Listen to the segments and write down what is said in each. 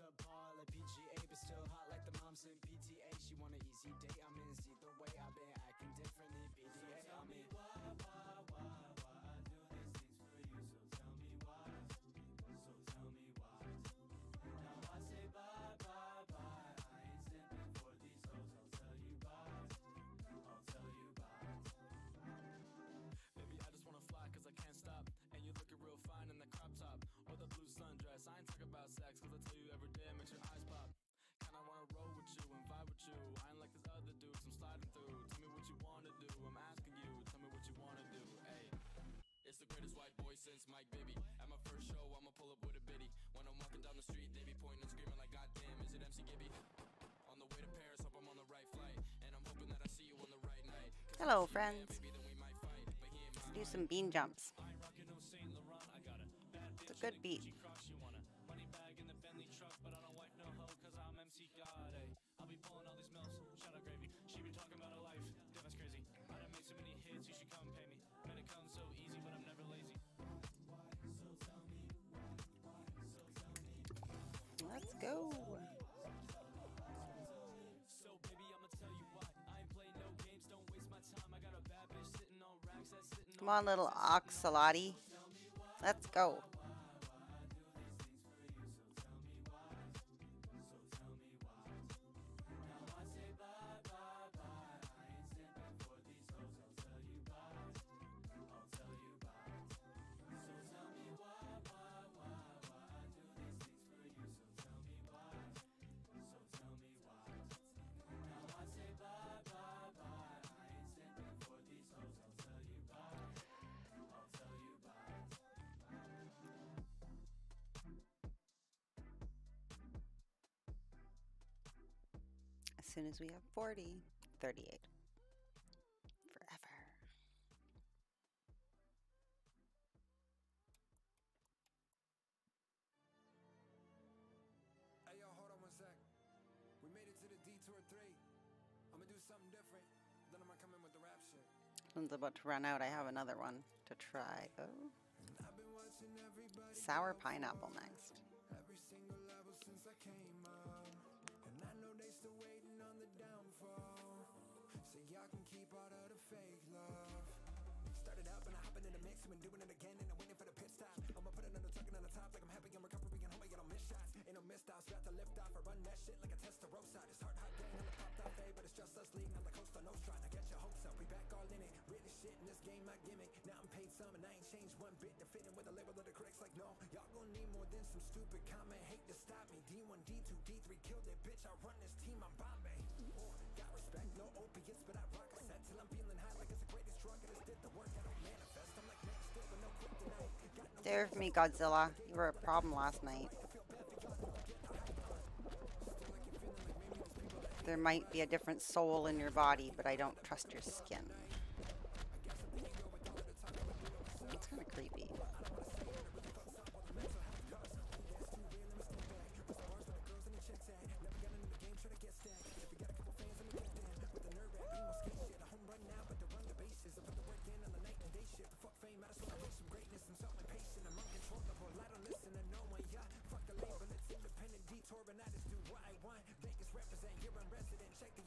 subpar like PGA, but still hot like the moms in PTA. She want an easy date, I'm in. I ain't talking about sex cause I tell you every day it makes your eyes pop. Kinda wanna roll with you and vibe with you. I ain't like these other dudes I'm sliding through. Tell me what you wanna do. I'm asking you. Tell me what you wanna do. Hey. It's the greatest white boy since Mike Bibby. At my first show, I'ma pull up with a biddy. When I'm walking down the street, they be pointing and screaming like, God damn, is it MC Gibby? On the way to Paris, hope I'm on the right flight. And I'm hoping that I see you on the right night. Hello, friends. baby, then we might fight. But he ain't Let's do some bean jumps. I ain't rocking no Saint Laurent. I got a bad It's a good beat. God. Ay. I'll be pulling all these mills. Shout out gravy. She talking about her life. Damn, that's crazy. I done made so many hits. You should come pay me. Man, it comes so easy, but I'm never lazy. Let's go. So baby, I'ma tell you why. I ain't playing no games. Don't waste my time. I got a bad bitch sitting on racks. That's sitting Come on, little oxalati. Let's go. As we have 40, 38. Forever. Hey yo, hold on one sec. We made it to the detour three. I'm gonna do something different. Then I'm gonna come in with the rap shit. One's about to run out. I have another one to try. Oh, I've been watching everybody sour pineapple next. every single level since I came up. And I know they still waiting downfall. So y'all can keep all of the fake love. Started out and I hopping in the mix, been doing it again and I'm waiting for the pit stop. I'ma put it on the tucking on the top like I'm happy I'm recovering and homie, I don't miss shots. Ain't no missed outs, about to lift off. I run that shit like a Testarossa. It's hard, hot gang on the popped off fade, but it's just us leading on the coast of Nostra. Now get your hopes up, we back all in it. Really shit in this game, my gimmick. Now I'm paid some and I ain't changed one bit to fit in with the label of the critics. Like, no, y'all gon' need more than some stupid comment. Hate to stop me. D1, D2, D3, killed it, bitch. I run this team, I'm Bombay. Opiates, but I rock a set till I'm feeling high like it's the greatest drug. Did the work, I don't manifest. I'm like, man, still no. Got no There for me, Godzilla. You were a problem last night. There might be a different soul in your body, but I don't trust your skin. It's kind of creepy.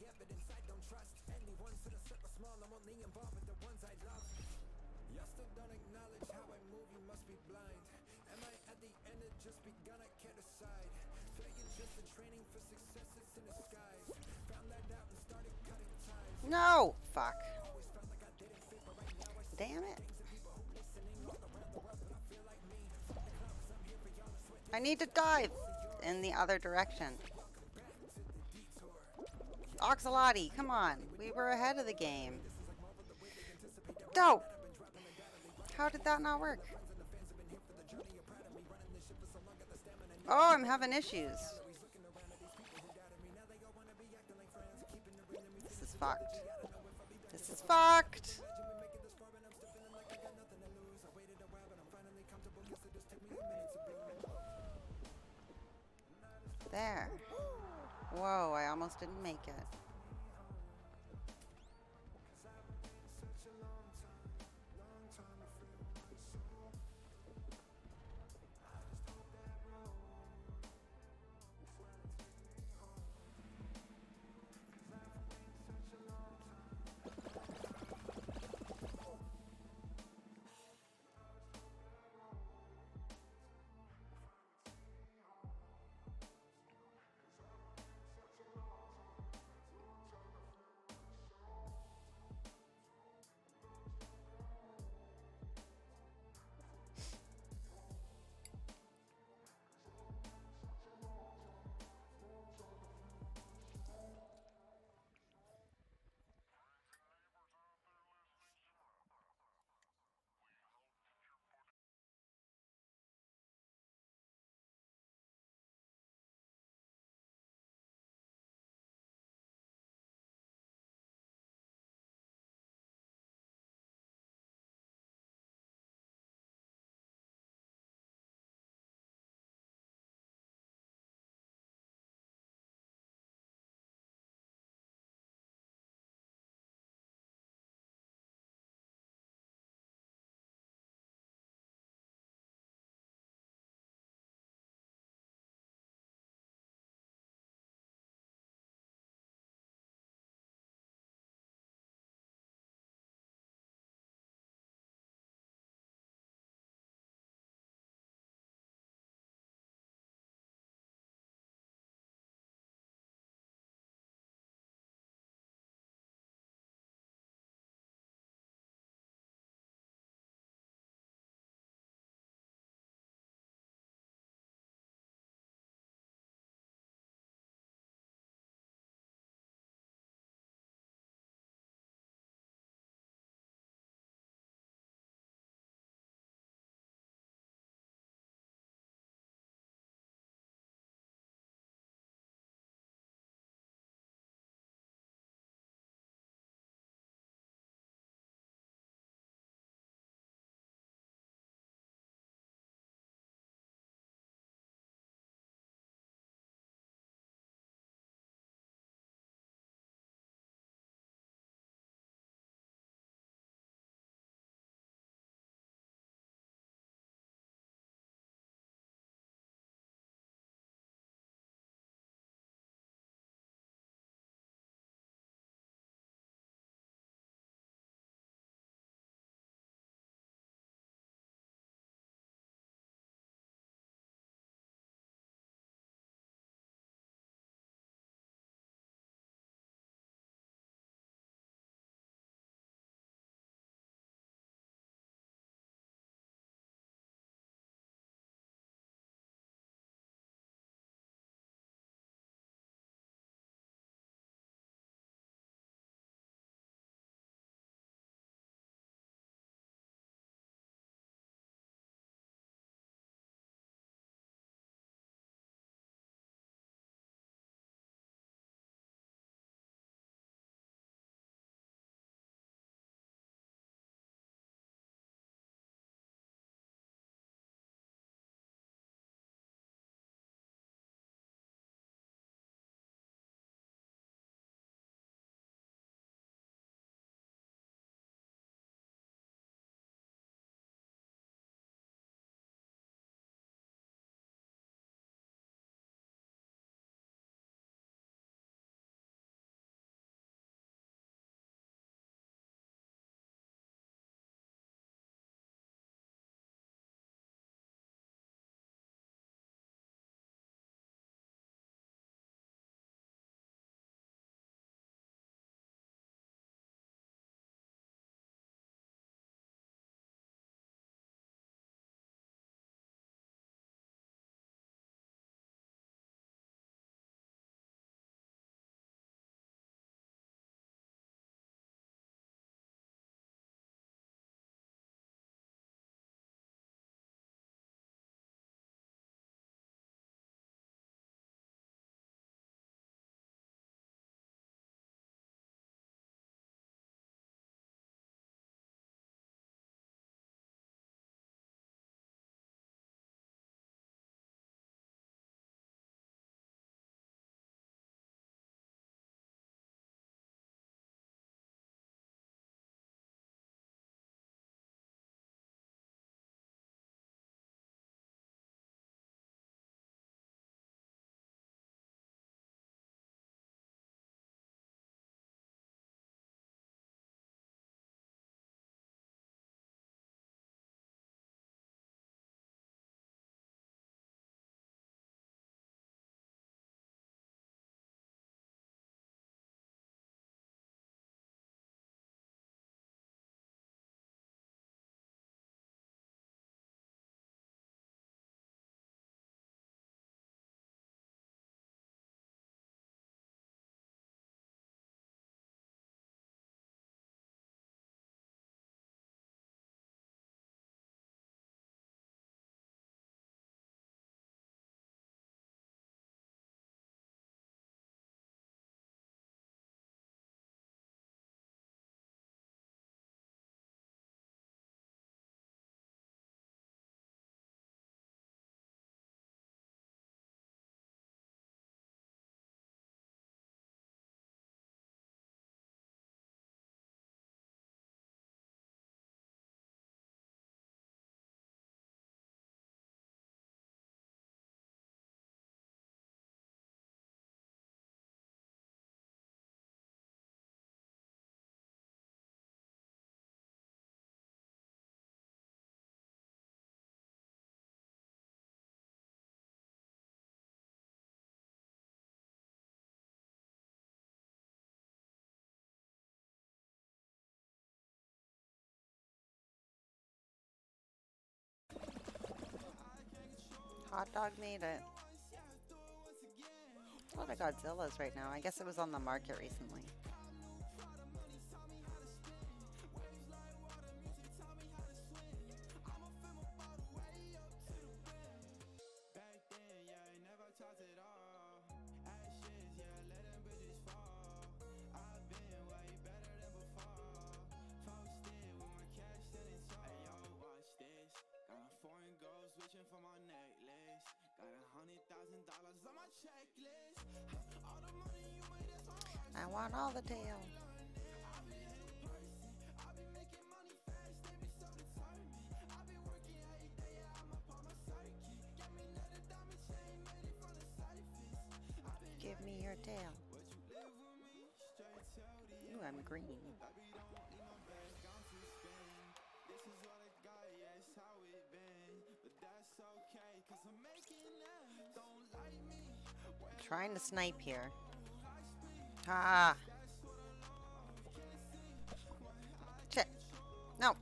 Evidence, I don't trust anyone. The small, I'm only involved with the ones I love. Y'all still don't acknowledge how I move, you must be blind. Am I at the end just begun? I can't decide. Failure just a training for success, it's in disguise. Found that out and started cutting ties. No! Fuck. Damn it. the the I need to dive in the other direction. Oxalati, come on. We were ahead of the game. Dope! How did that not work? Oh, I'm having issues. This is fucked. This is fucked. There. Whoa, I almost didn't make it. Hot dog made it. A lot of Godzillas right now. I guess it was on the market recently. The Ooh, I'm green. Baby, don't need no bag, I'm too spin. This is what I got, yeah, it's how it been. But that's okay, cause I'm making it. Trying to snipe here. Ah. Shit. No.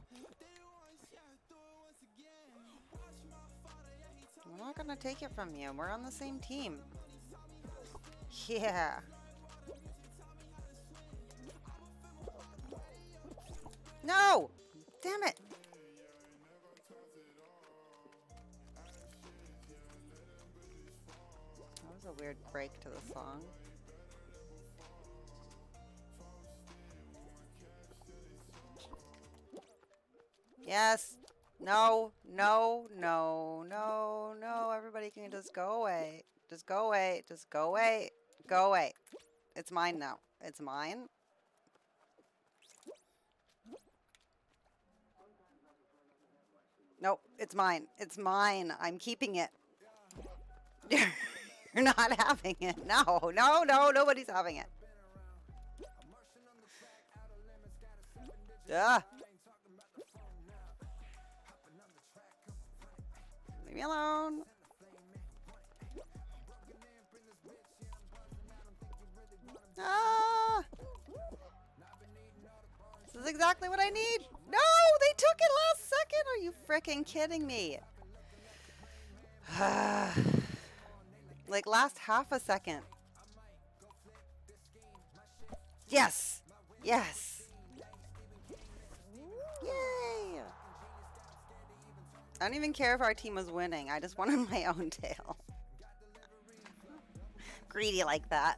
I'm not gonna take it from you. We're on the same team. Yeah. No! Damn it! Was a weird break to the song. Yes. No, no, no, no, no. Everybody can just go away. Just go away. Just go away. Go away. It's mine now. It's mine. Nope, it's mine. It's mine. I'm keeping it. You're not having it. No, no, no, nobody's having it. Ugh. Leave me alone. Ah! This is exactly what I need. No, they took it last second. Are you freaking kidding me? like last half a second. Yes. Yes. Yay. I don't even care if our team was winning. I just wanted my own tail. Greedy like that.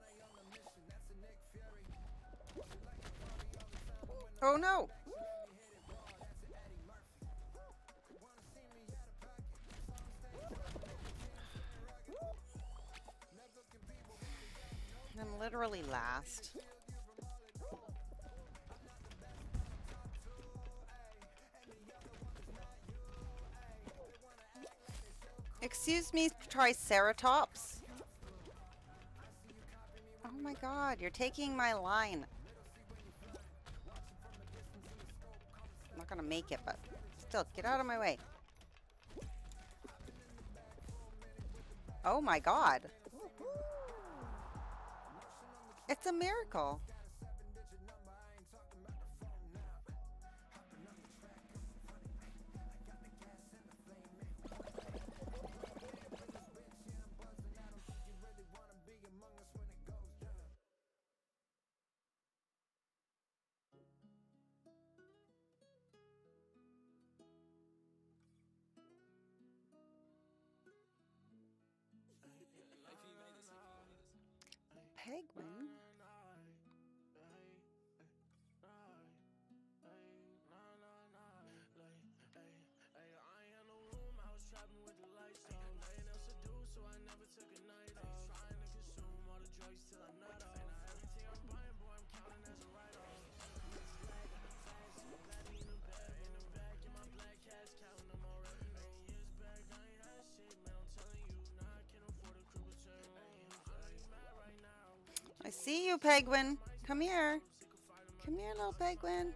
Oh no! I'm literally last. Excuse me, Triceratops. Oh my god, you're taking my line. Gonna make it, but still, get out of my way. Oh my god. It's a miracle. segue. trapping with the lights else to do, so I never took a night see you, Penguin. Come here. Come here, little Penguin.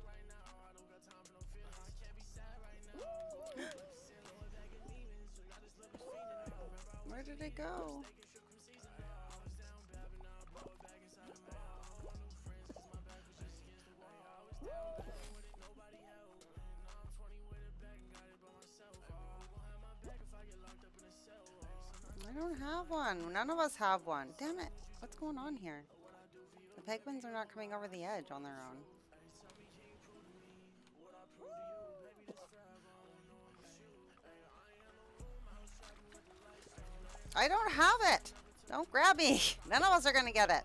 Where did it go? I don't have one. None of us have one. Damn it. What's going on here? Penguins are not coming over the edge on their own. I don't have it. Don't grab me. None of us are to get it.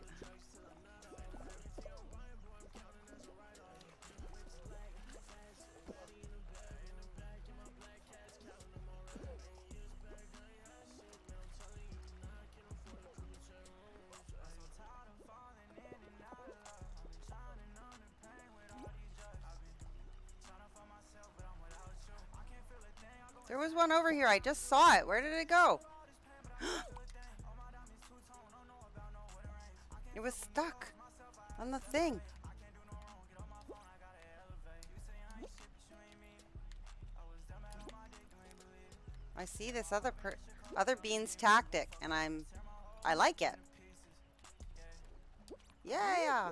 There was one over here. I just saw it. Where did it go? it was stuck on the thing. I see this other per other bean's tactic, and I'm, I like it. Yeah.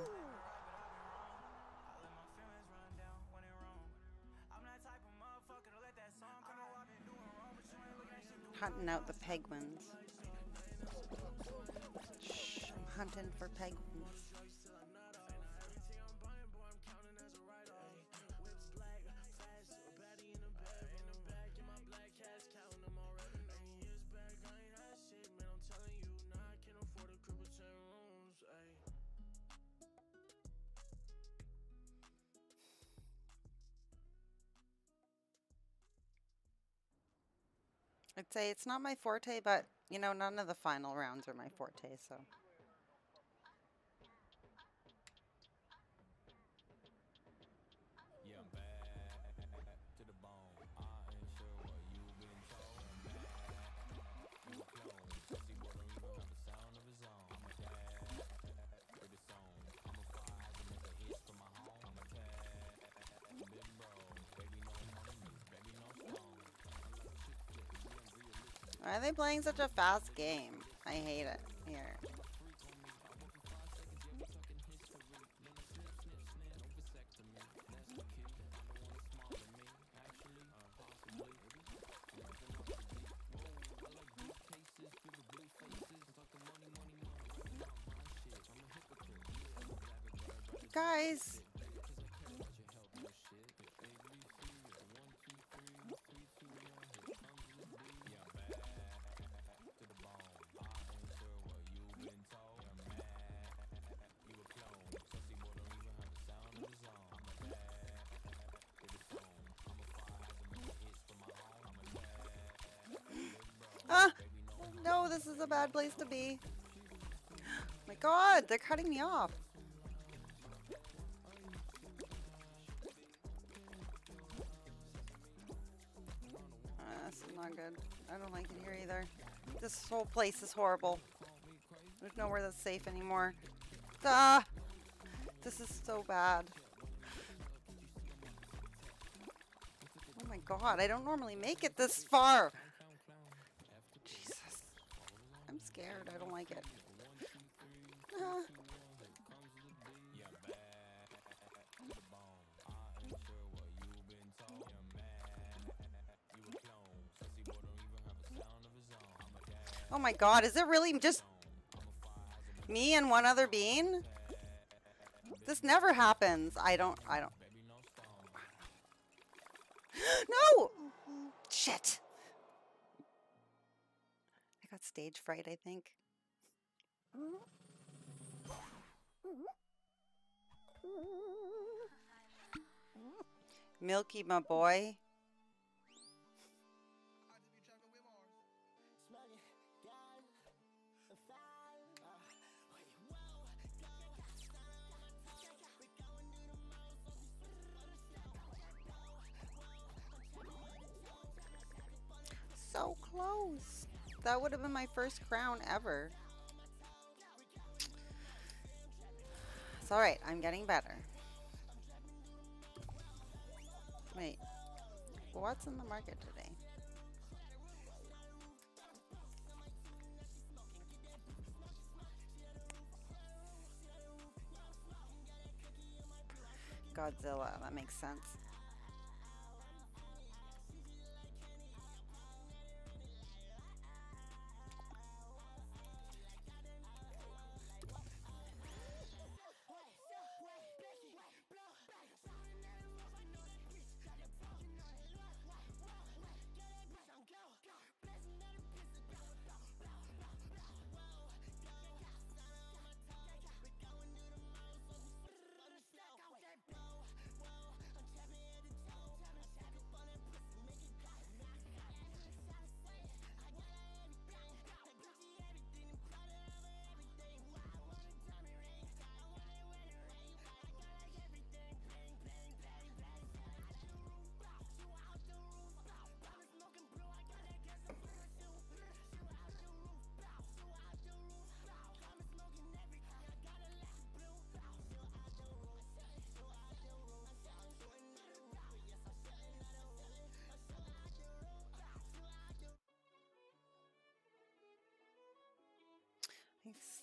Hunting out the penguins. Shh, I'm hunting for penguins. I'd say it's not my forte, but you know, none of the final rounds are my forte, so. Why are they playing such a fast game? I hate it here. Guys, Ah! No, this is a bad place to be. My god, they're cutting me off. Uh, this is not good. I don't like it here either. This whole place is horrible. There's nowhere that's safe anymore. Ah! This is so bad. Oh my god, I don't normally make it this far. Jesus. I'm scared. I don't like it. Oh my god, is it really just me and one other bean? This never happens. I don't, I don't. No! Shit got stage fright, I think. Milky, my boy. so close. That would have been my first crown ever. It's alright, I'm getting better. Wait, what's in the market today? Godzilla, that makes sense.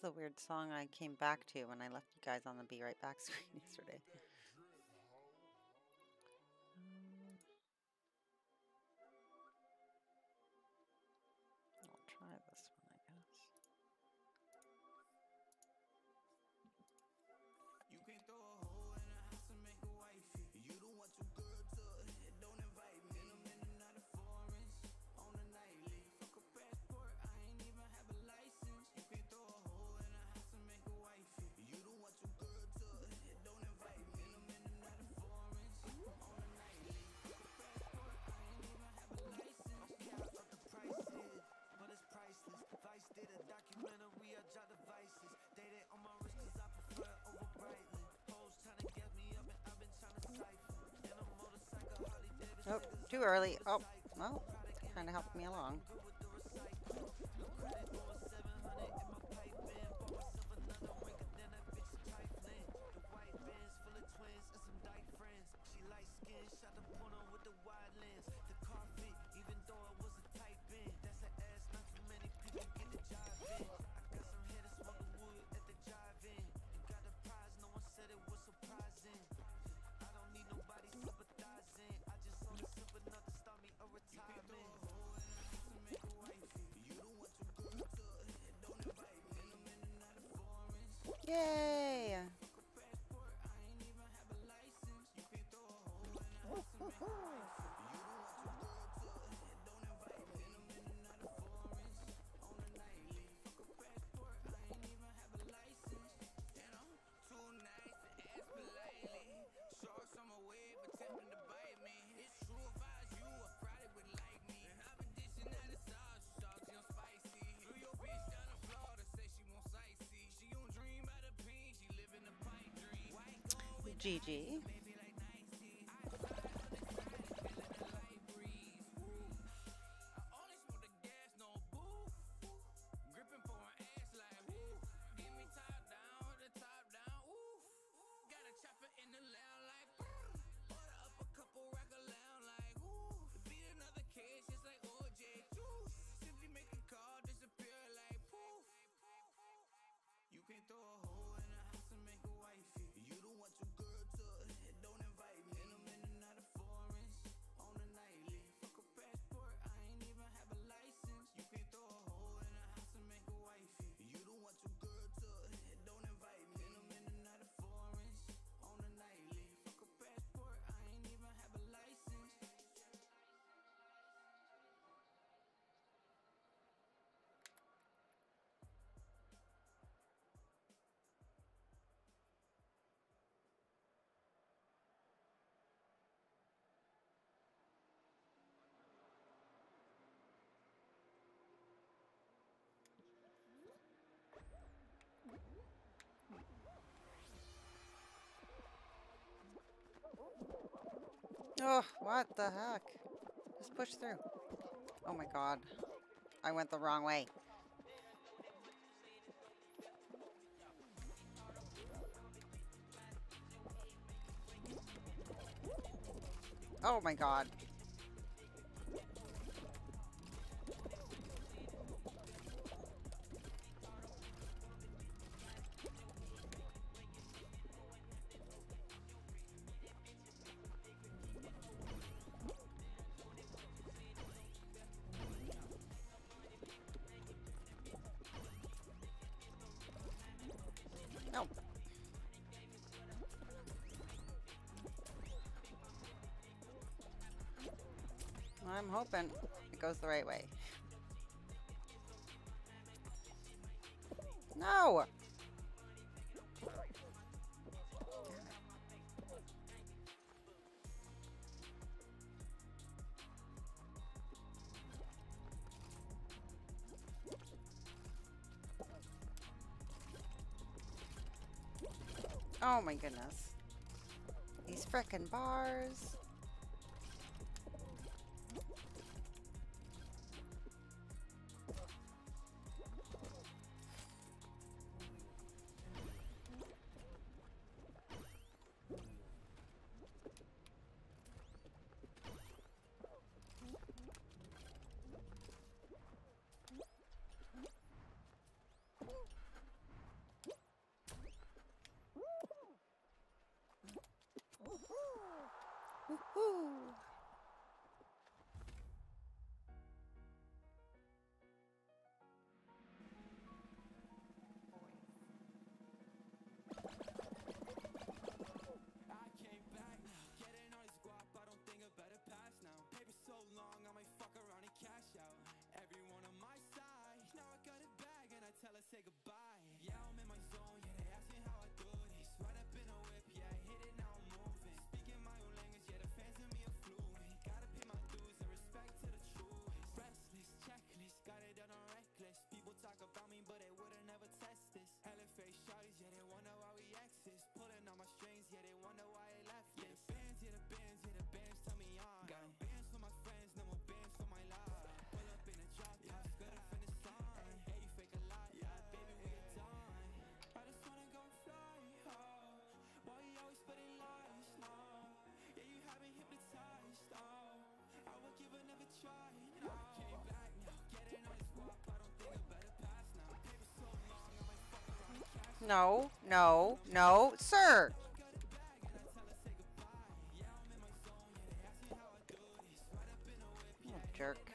the weird song I came back to when I left you guys on the Be Right Back screen yesterday. Too early. Oh, well, kind of helped me along. Yay! Gigi. Oh, what the heck? Just push through. Oh my god. I went the wrong way. Oh my god. Hoping it goes the right way. No! Oh my goodness. These frickin' bars. Woohoo! I No, no, no, sir. Jerk.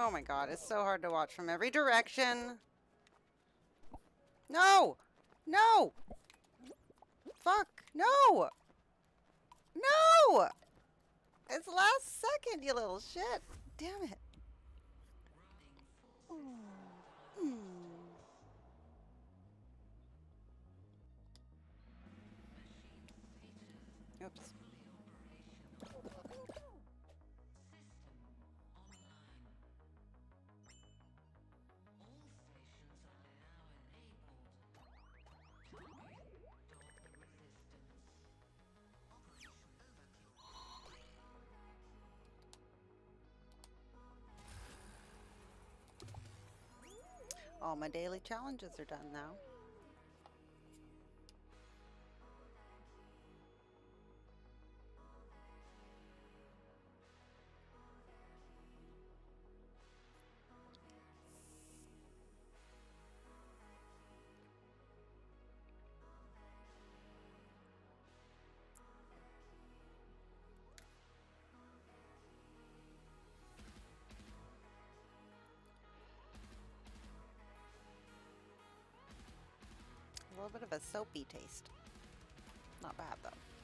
Oh, my god, it's so hard to watch from every direction. No! No! Fuck! No! No! It's last second, you little shit. Damn it. Hmm. Oops. All my daily challenges are done now. Little bit of a soapy taste. Not bad though.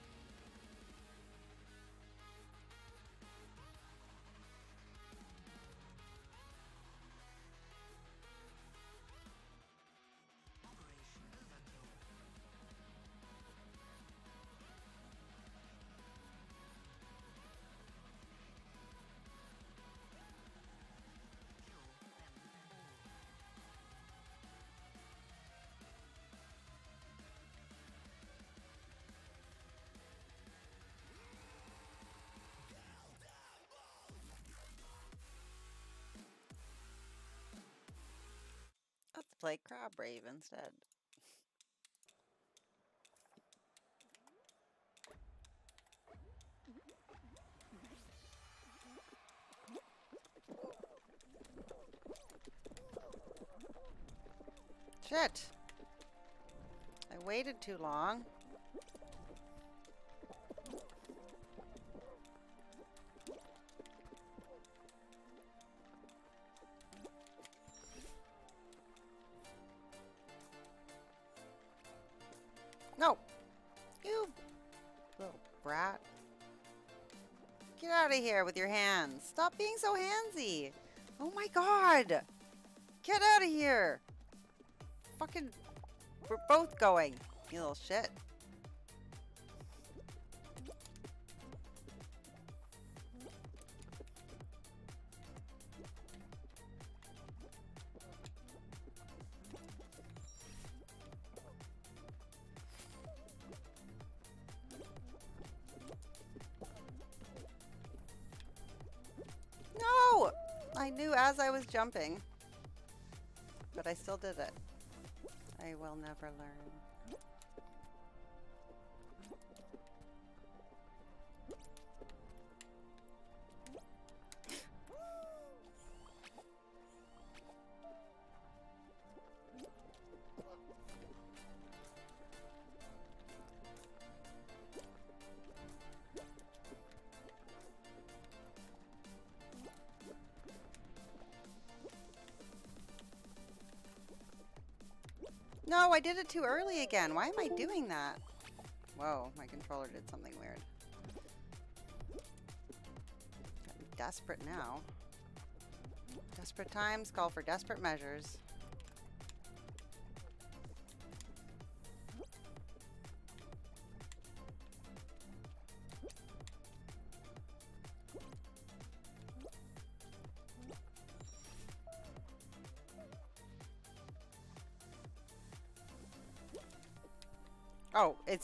Play Crab Rave instead. Shit! I waited too long. Out of here with your hands. Stop being so handsy. Oh my god! Get out of here! Fucking. We're both going, you little shit. Jumping. But I still did it. I will never learn. No, I did it too early again. Why am I doing that? Whoa, my controller did something weird. I'm desperate now. Desperate times call for desperate measures.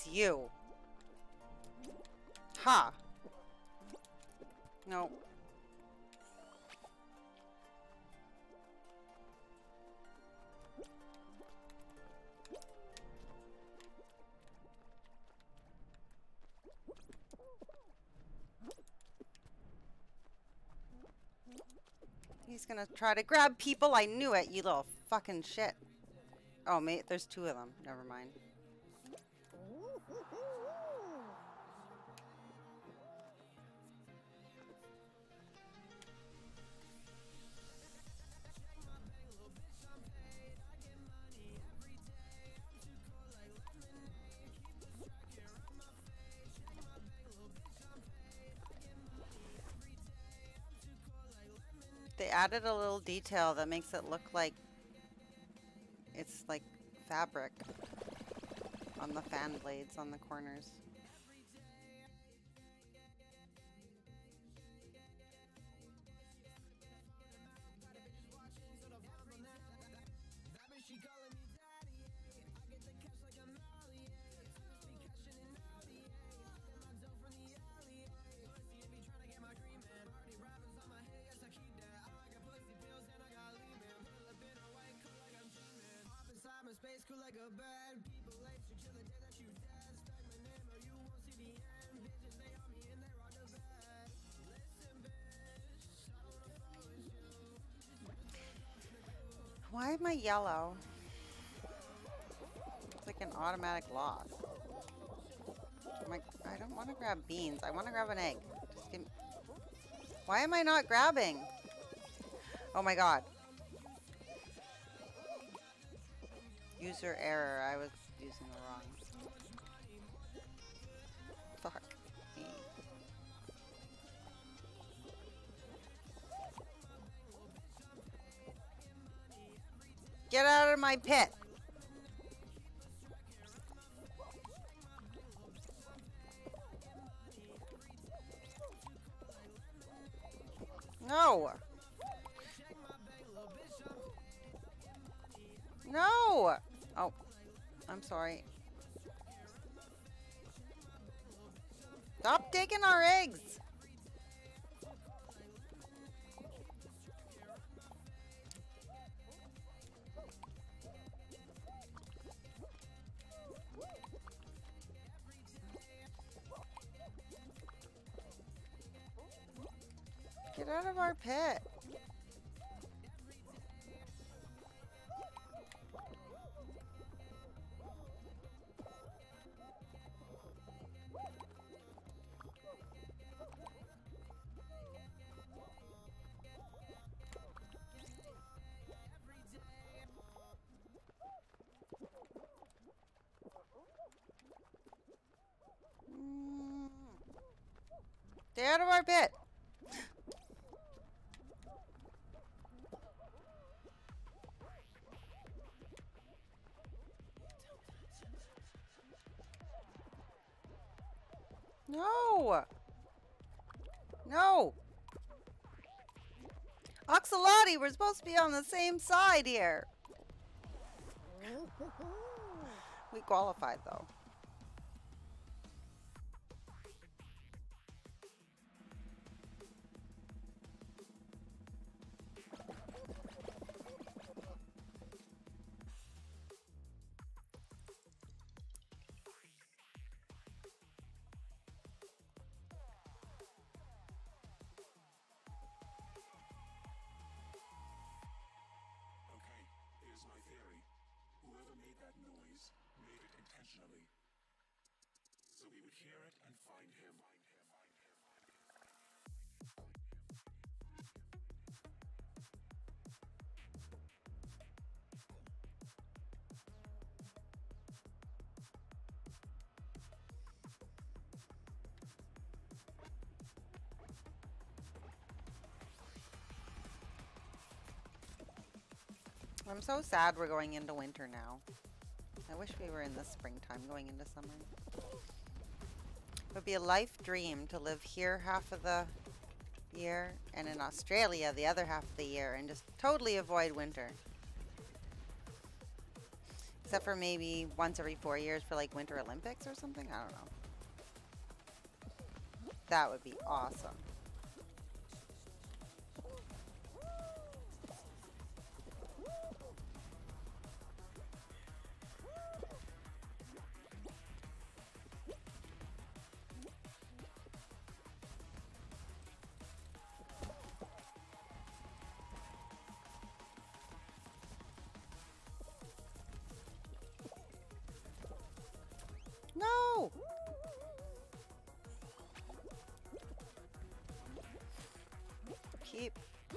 It's you. Ha. No. He's gonna try to grab people. I knew it, you little fucking shit. Oh, mate, there's two of them. Never mind. They added a little detail that makes it look like it's like fabric on the fan blades on the corners. Yellow? It's like an automatic loss. Oh I'm like, I don't want to grab beans. I want to grab an egg. Me... Why am I not grabbing? Oh my god. User error. I was using the wrong. Get out of my pit. No. No. Oh, I'm sorry. Stop taking our eggs. Out of our pit. Mm. Stay out of our pit. No. No. Oxalati, we're supposed to be on the same side here. We qualified though. I'm so sad we're going into winter now. I wish we were in the springtime going into summer. It would be a life dream to live here half of the year and in Australia the other half of the year and just totally avoid winter. Except for maybe once every four years for like Winter Olympics or something. I don't know. That would be awesome.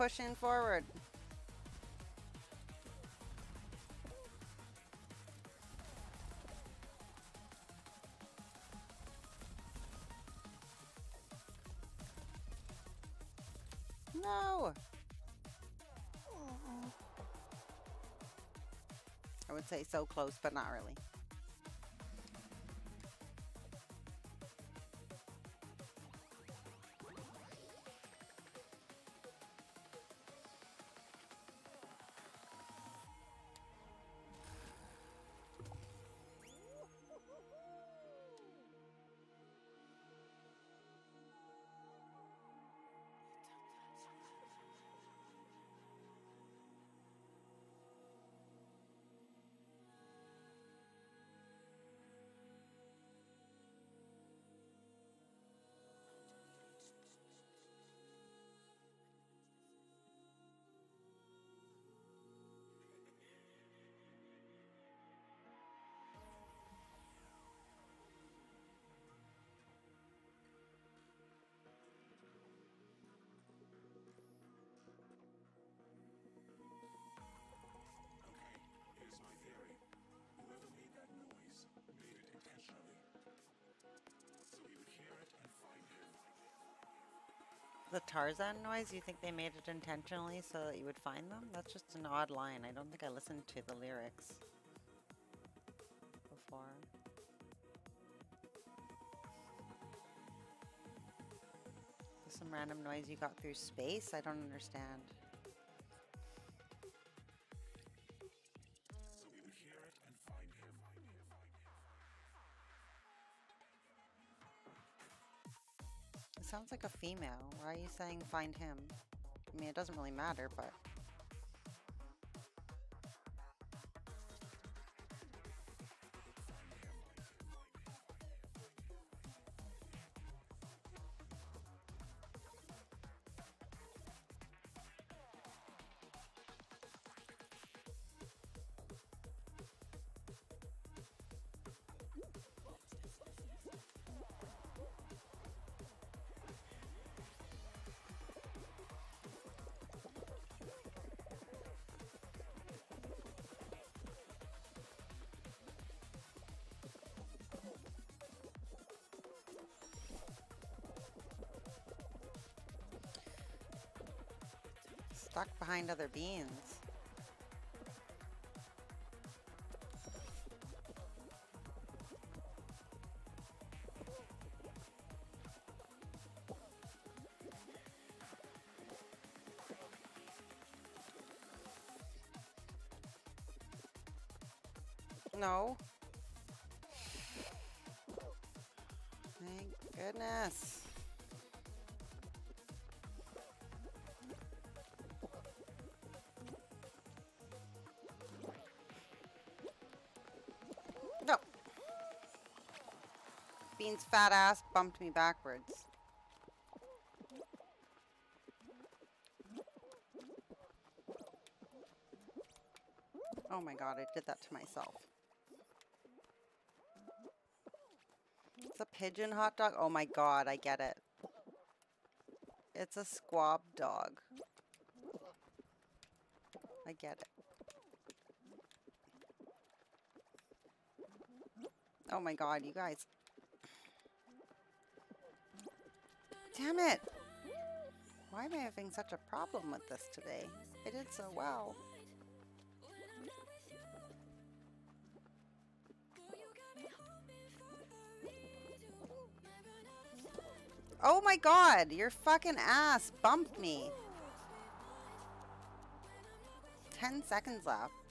Pushing forward. No! I would say so close, but not really. The Tarzan noise, you think they made it intentionally so that you would find them? That's just an odd line. I don't think I listened to the lyrics before. Some random noise you got through space? I don't understand. Sounds like a female. Why are you saying find him? I mean, it doesn't really matter, but. Behind other beans. No. Thank goodness. Fat ass bumped me backwards. Oh my god, I did that to myself. It's a pigeon hot dog? Oh my god, I get it. It's a squab dog. I get it. Oh my god, you guys. Damn it! Why am I having such a problem with this today? I did so well. Oh my god, your fucking ass bumped me. 10 seconds left.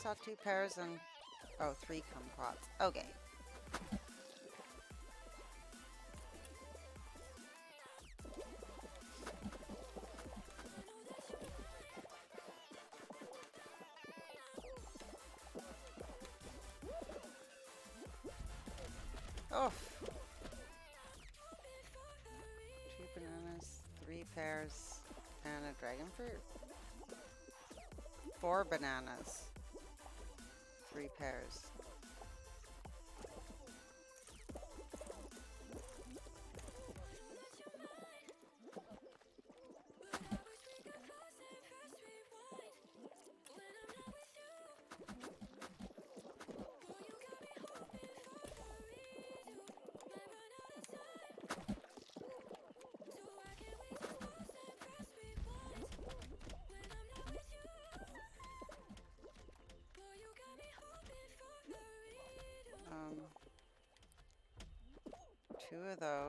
Saw two pears and oh, three kumquats. Okay. Oh. Two bananas, three pears, and a dragon fruit. Four bananas. Three pears.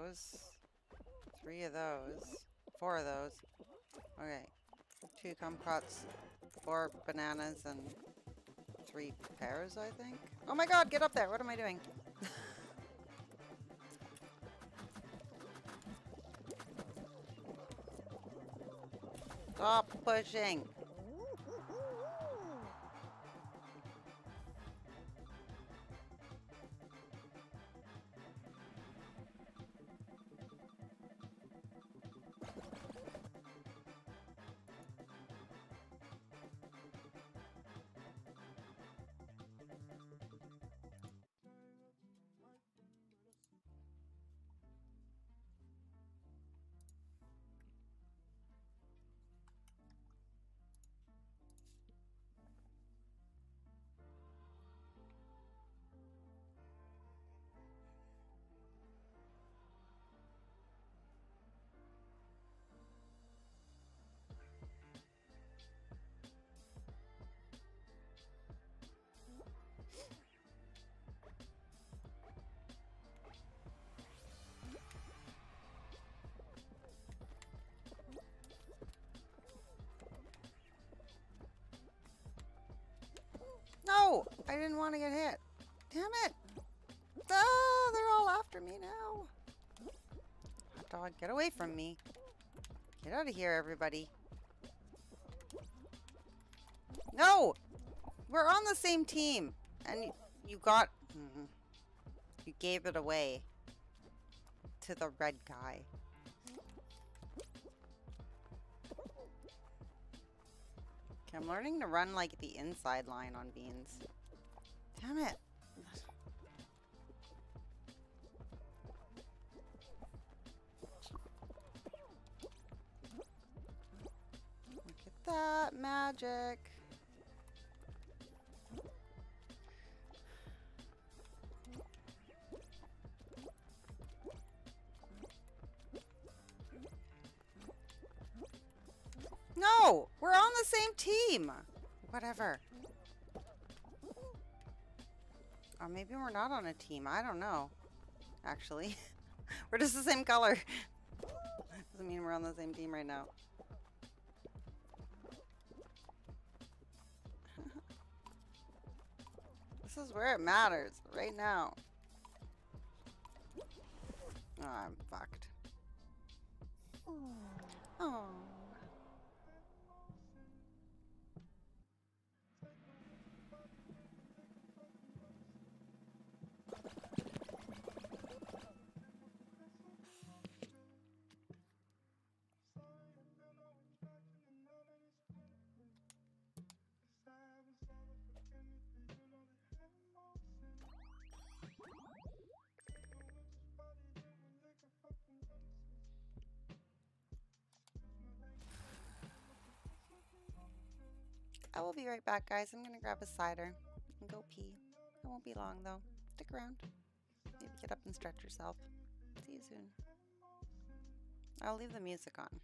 Those, three of those, four of those. Okay, two kumquats, four bananas, and three pears, I think. Oh my god, get up there! What am I doing? Stop pushing! Didn't want to get hit. Damn it! Ah, they're all after me now. Hot dog, get away from me. Get out of here, everybody. No! We're on the same team. And you, you got... mhm. You gave it away. To the red guy. Okay, I'm learning to run like the inside line on beans. Damn it. Look at that magic. No, we're on the same team. Whatever. Or maybe we're not on a team. I don't know. Actually, we're just the same color. Doesn't mean we're on the same team right now. this is where it matters. Right now. Oh, I'm fucked. Oh. Will be right back, guys. I'm gonna grab a cider and go pee. It won't be long though. Stick around. Maybe get up and stretch yourself. See you soon. I'll leave the music on.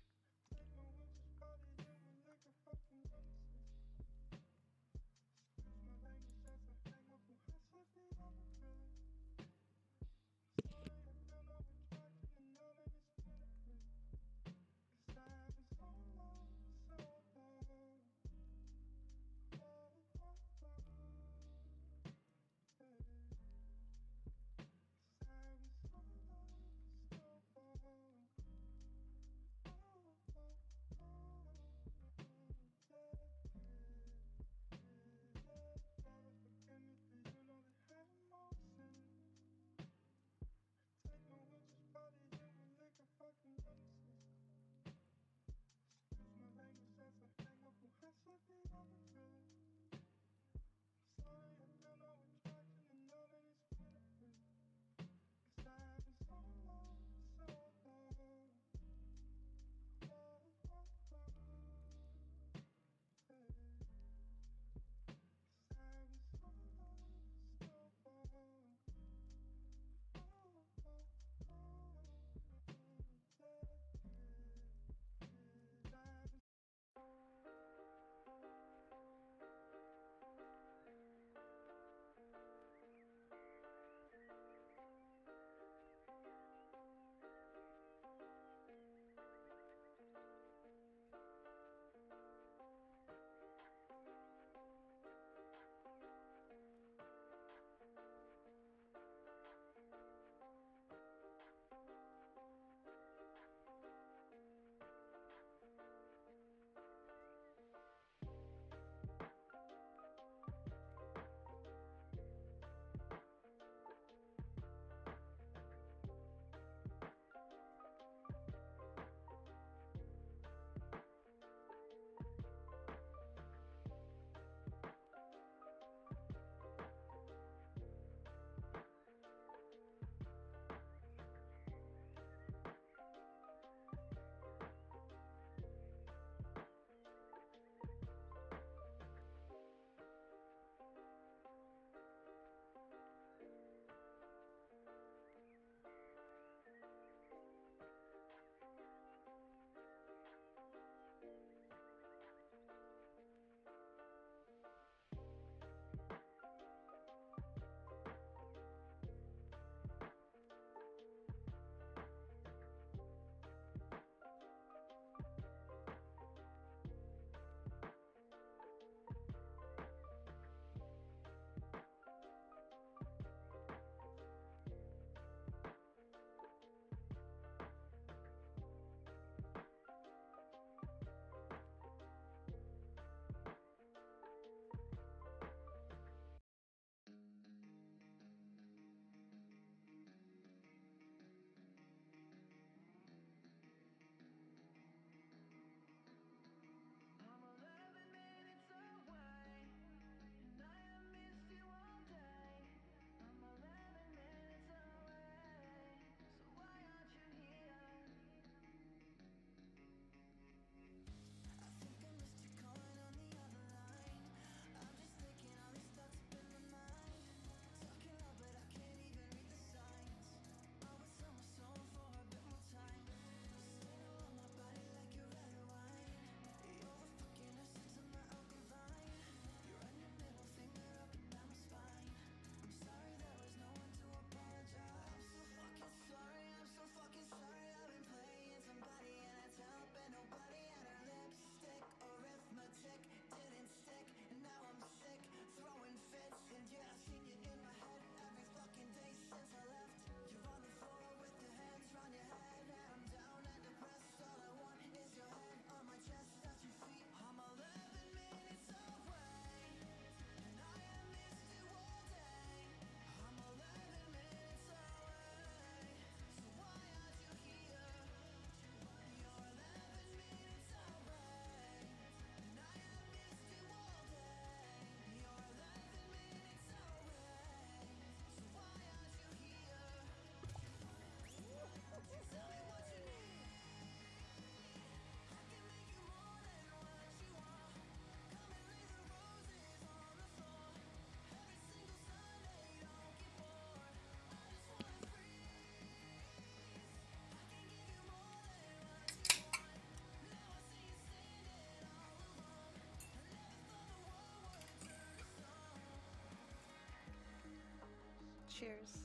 Cheers.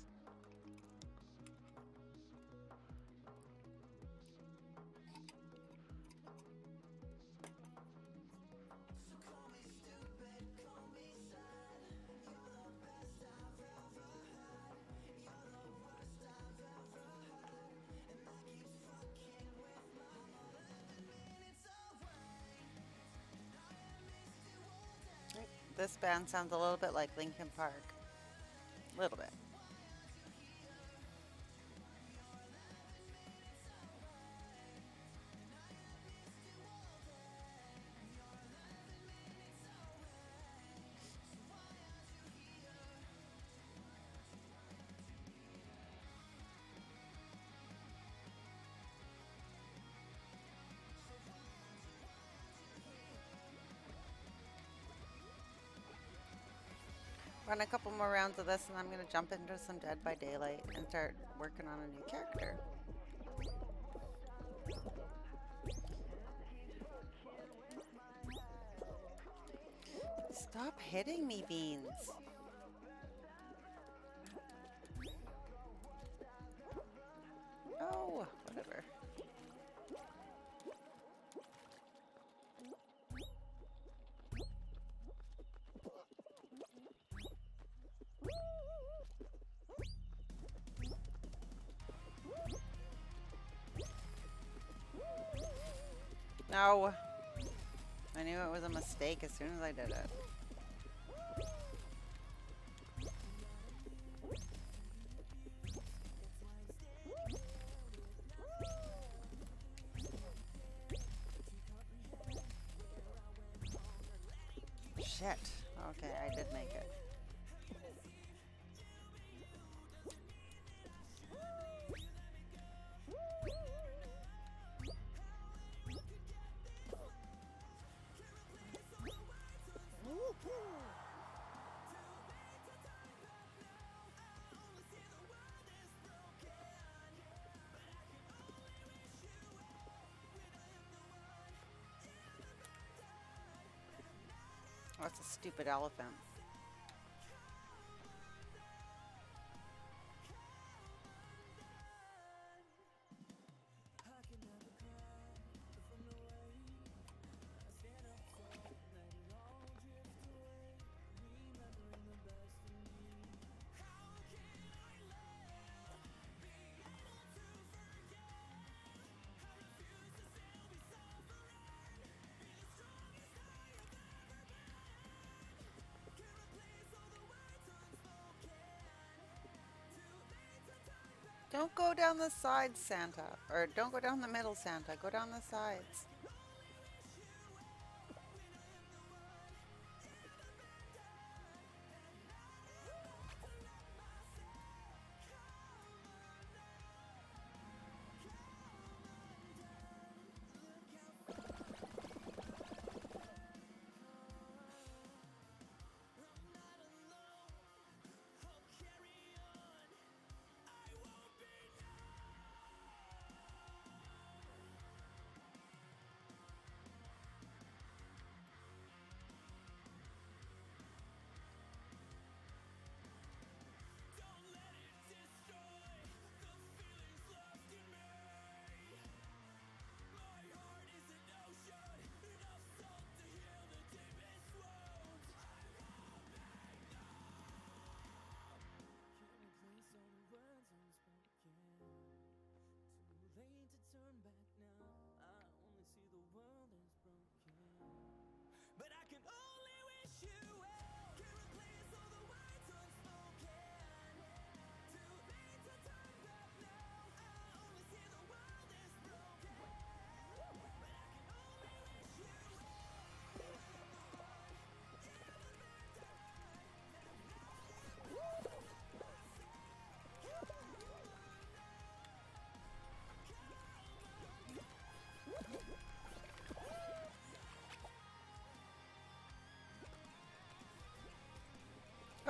This band sounds a little bit like Linkin Park. Little bit. Run a couple more rounds of this and I'm going to jump into some Dead by Daylight and start working on a new character. Stop hitting me, Beans. No. I knew it was a mistake as soon as I did it. Shit. Okay, I did make it. That's a stupid elephant. Don't go down the sides, Santa. Or don't go down the middle, Santa. Go down the sides.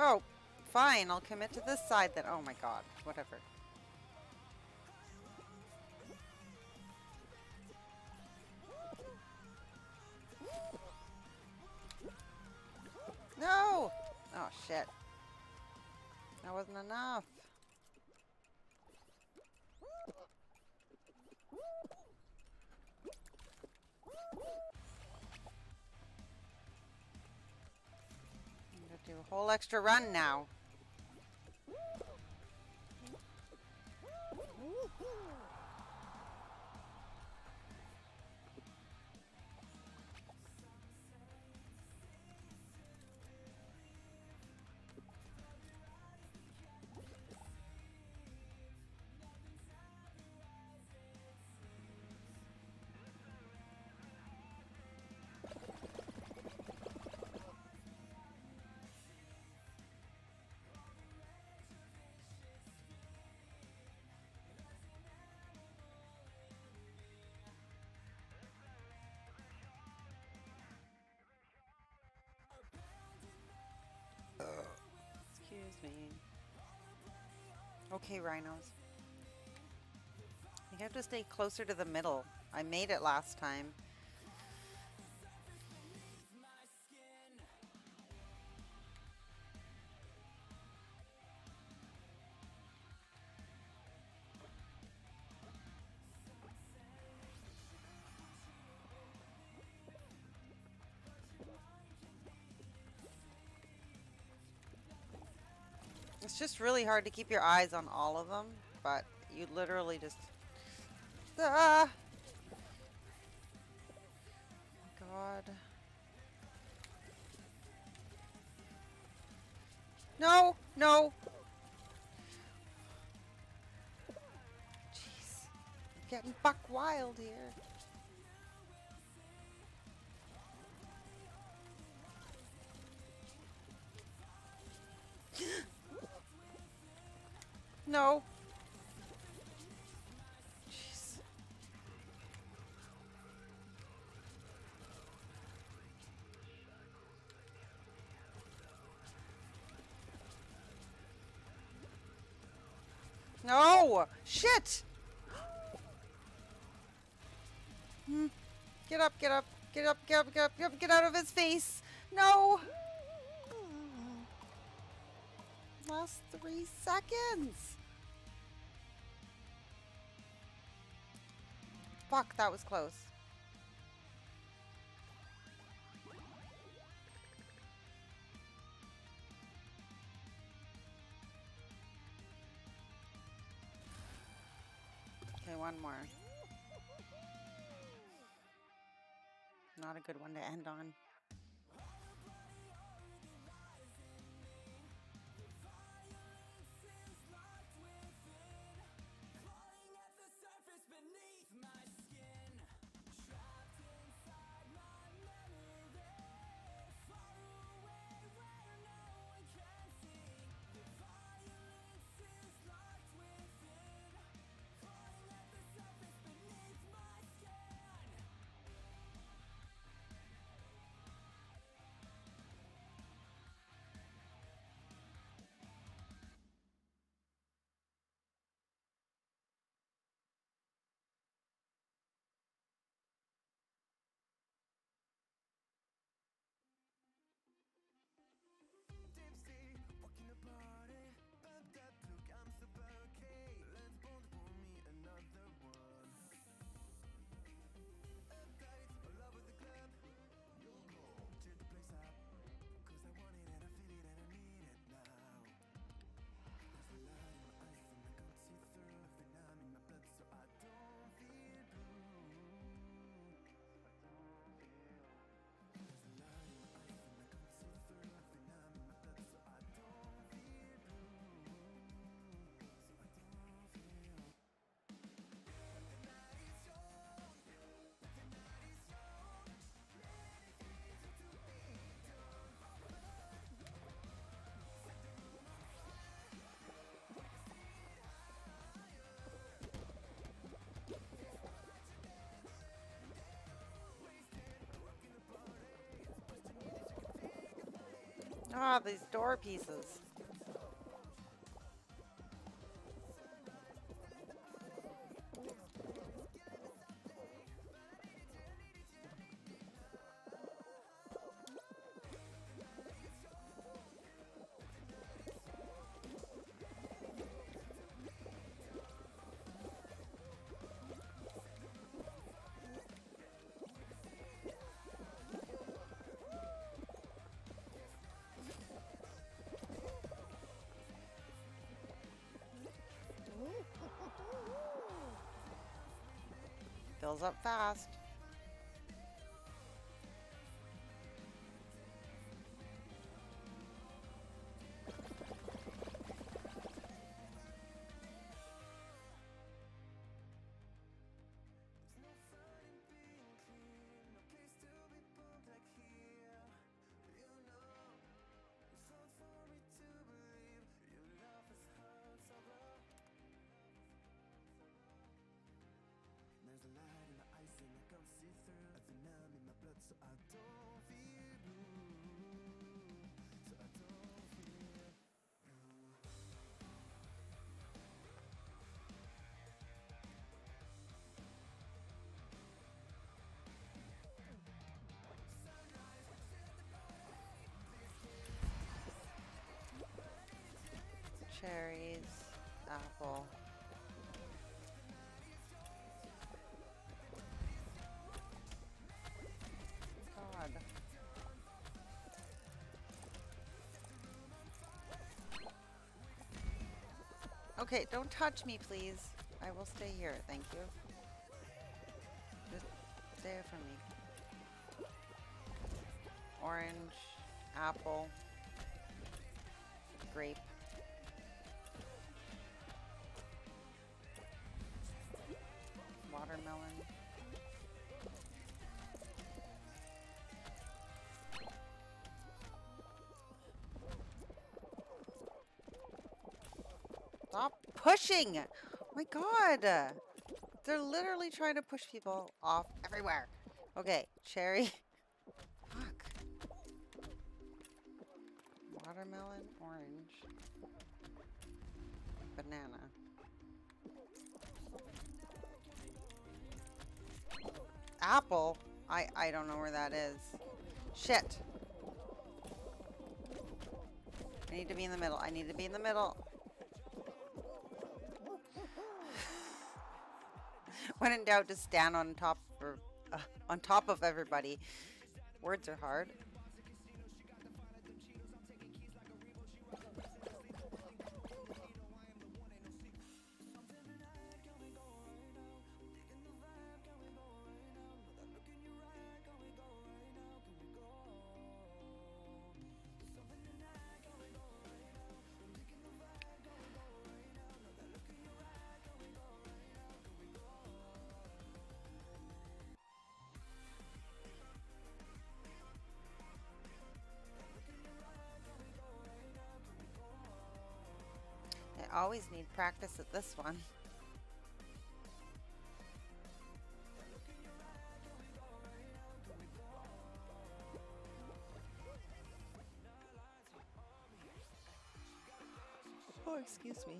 Oh, fine. I'll commit to this side then. Oh my god. Whatever. No! Oh shit. That wasn't enough. Do a whole extra run now. Excuse me. Okay, rhinos. You have to stay closer to the middle. I made it last time. Just really hard to keep your eyes on all of them, but you literally just. Ah! God. No, no. Jeez. I'm getting buck wild here. No. Jeez. No! Shit! Hmm. Get up, get up, get up, get up, get up, get up, get out of his face! No! Last three seconds! Fuck, that was close. Okay, one more. Not a good one to end on. Ah, these door pieces. Fills up fast. Cherries, apple. God. Okay, don't touch me, please. I will stay here, thank you. Just stay away from me. Orange, apple, grape. Pushing! Oh my god! They're literally trying to push people off everywhere. Okay, cherry. Fuck. Watermelon, orange. Banana. Apple? I, I don't know where that is. Shit. I need to be in the middle. I need to be in the middle. When in doubt, just stand on top or uh, on top of everybody. Words are hard. Always need practice at this one. Oh, excuse me.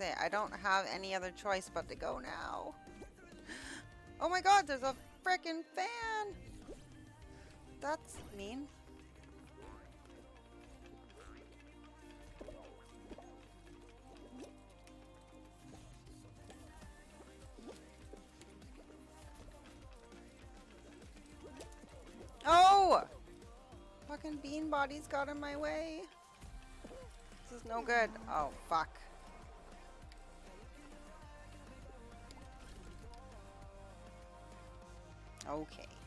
I was I don't have any other choice but to go now. Oh my god, there's a freaking fan! That's mean. Oh! Fucking bean bodies got in my way. This is no good. Oh, fuck. Okay.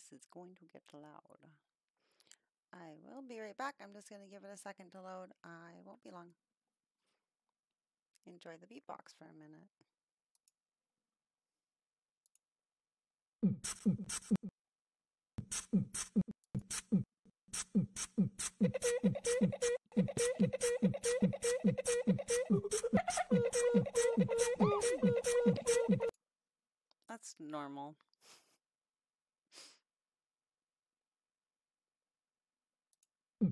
Voice is going to get loud. I will be right back. I'm just going to give it a second to load. I won't be long. Enjoy the beatbox for a minute. That's normal. you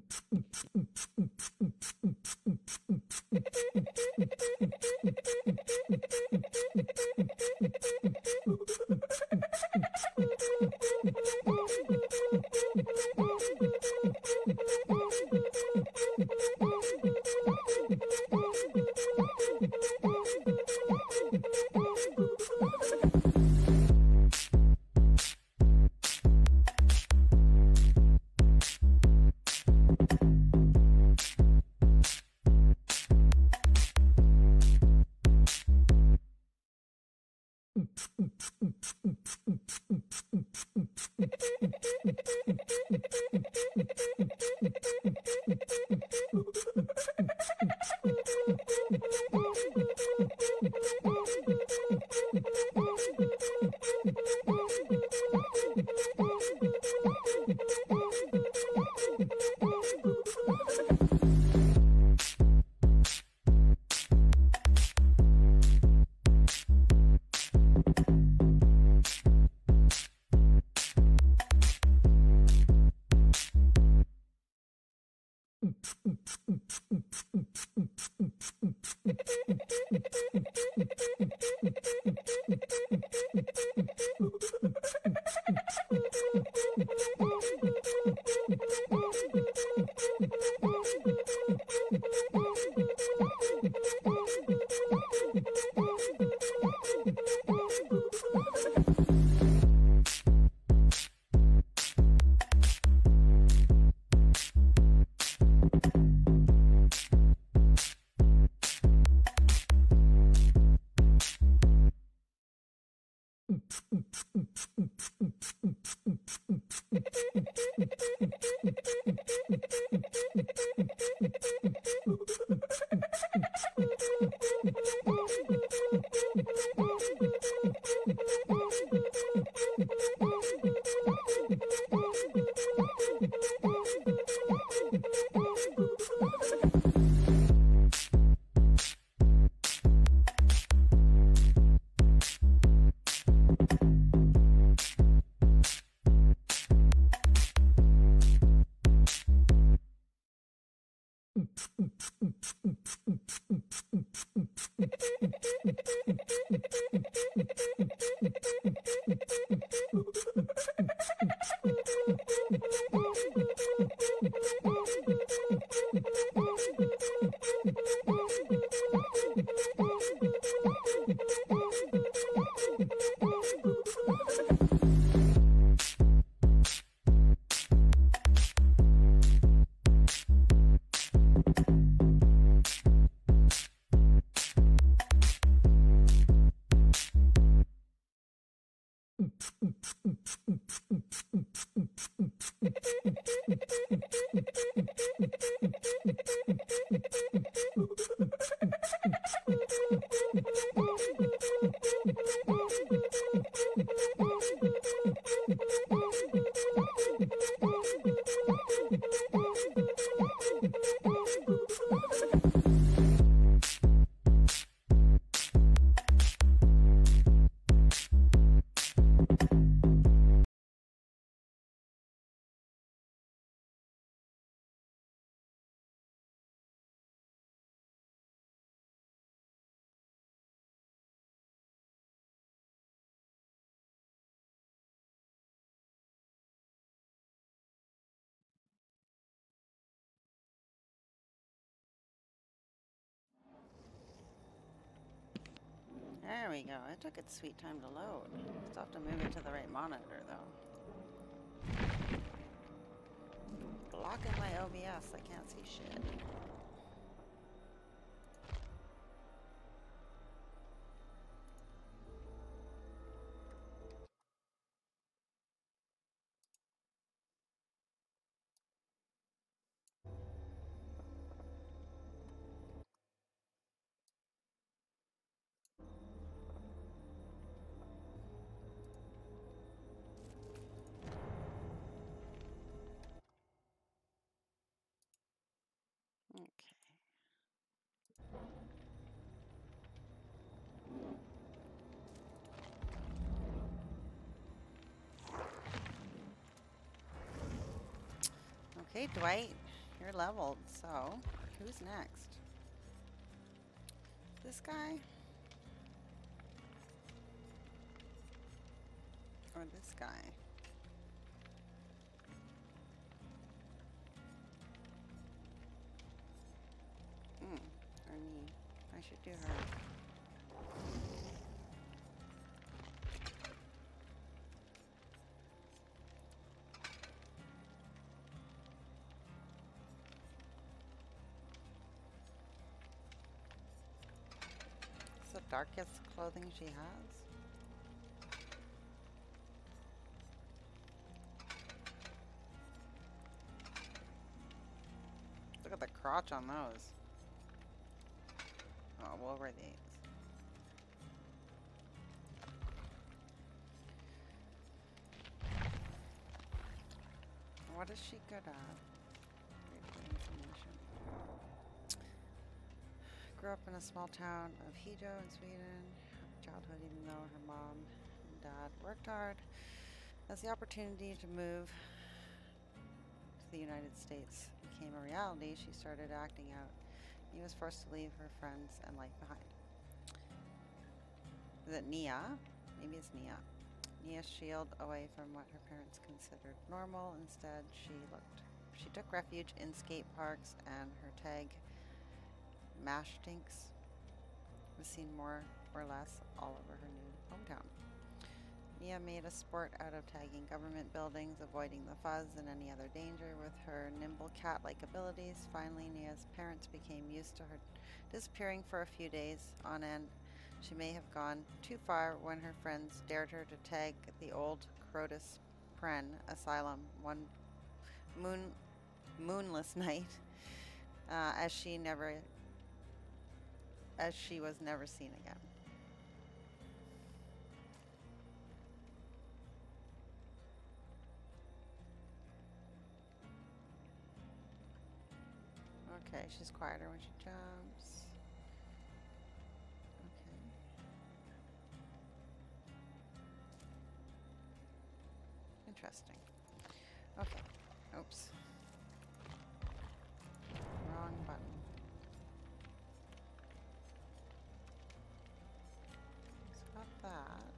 Thank you. There we go. It took its sweet time to load. Still have to move it to the right monitor, though. Blocking my OBS. I can't see shit. Okay, Dwight, you're leveled, so who's next? This guy? Or this guy? Hmm, or me. I should do her. Darkest clothing she has. Look at the crotch on those. Oh, what were these? What is she good at? Grew up in a small town of Hjo in Sweden. Childhood, even though her mom and dad worked hard. As the opportunity to move to the United States became a reality, she started acting out. He was forced to leave her friends and life behind. Is it Nea? Maybe it's Nea. Nea shield away from what her parents considered normal. Instead, she looked. She took refuge in skate parks, and her tag, Mashtinks, was seen more or less all over her new hometown. Nea made a sport out of tagging government buildings, avoiding the fuzz and any other danger with her nimble cat like abilities. Finally, Nea's parents became used to her disappearing for a few days on end. She may have gone too far when her friends dared her to tag the old Crotus Prenn asylum one moon moonless night, uh, as she never as she was never seen again. Okay, she's quieter when she jumps. Okay. Interesting. Okay. Oops. That.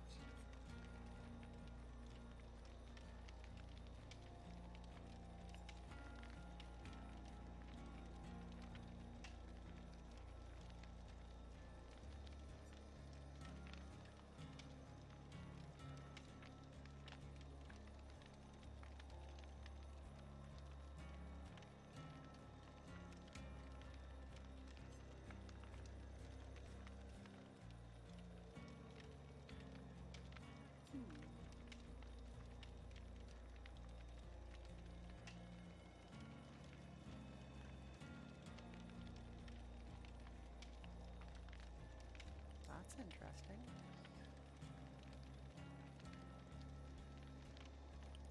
That's interesting.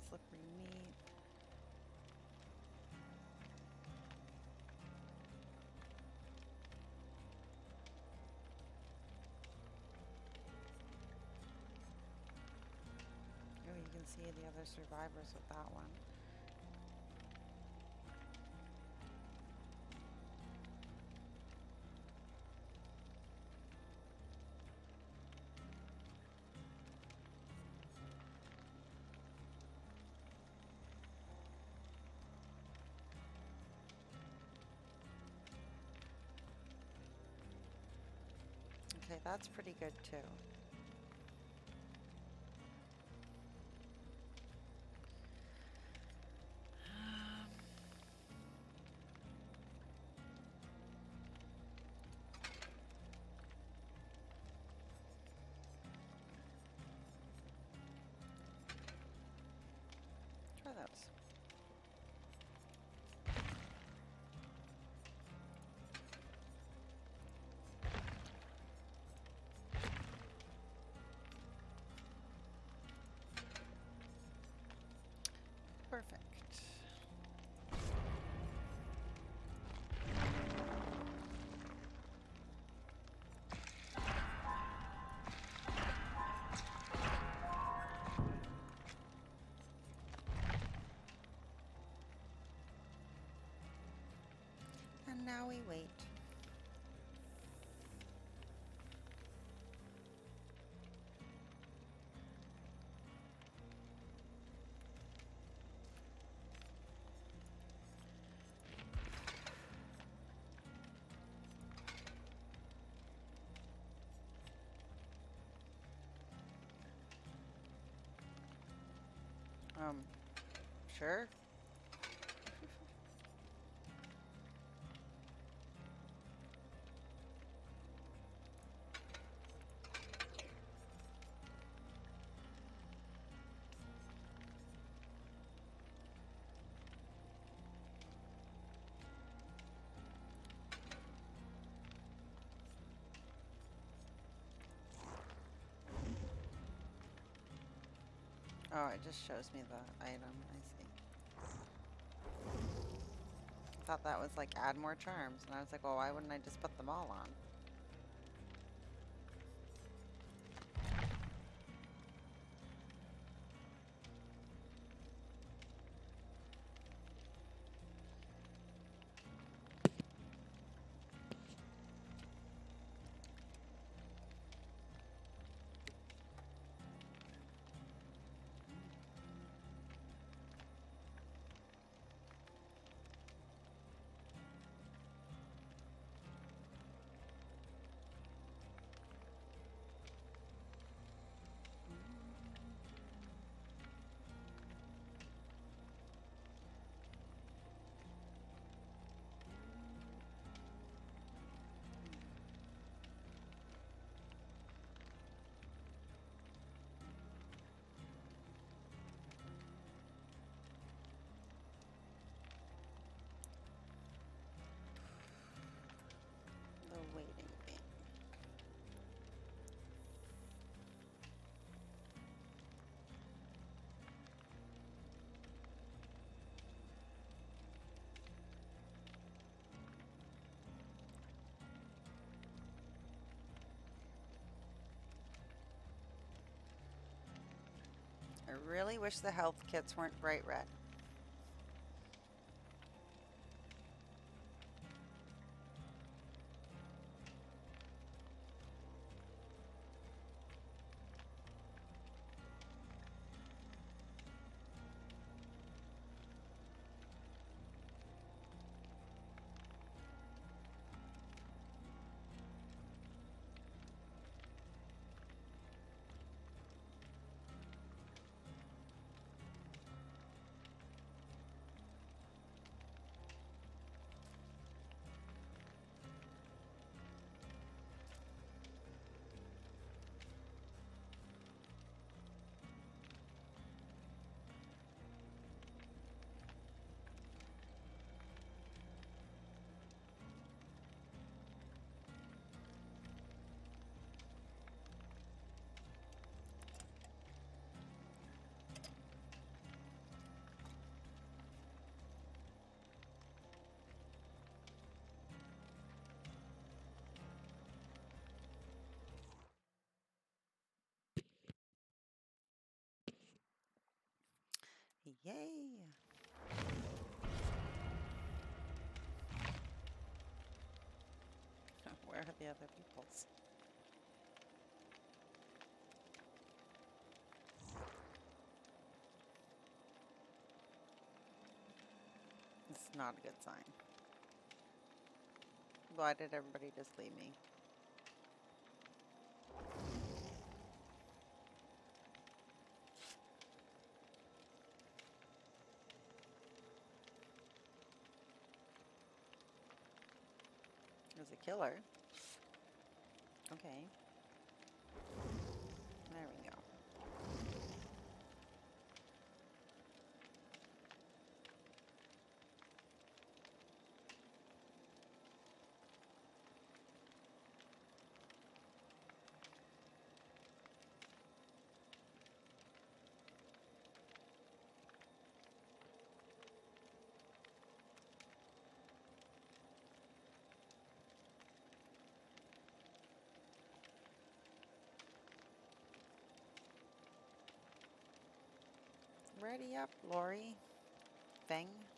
Slippery meat. Oh, you can see the other survivors with that one. Okay, that's pretty good too. Perfect. And now we wait. Um, sure. Oh, it just shows me the item. I see. I thought that was like add more charms, and I was like, well, why wouldn't I just put them all on? Really wish the health kits weren't bright red. Yay! Where are the other peoples? Is not a good sign. Why did everybody just leave me? Killer. Okay. There we go. Ready up, Laurie. Feng.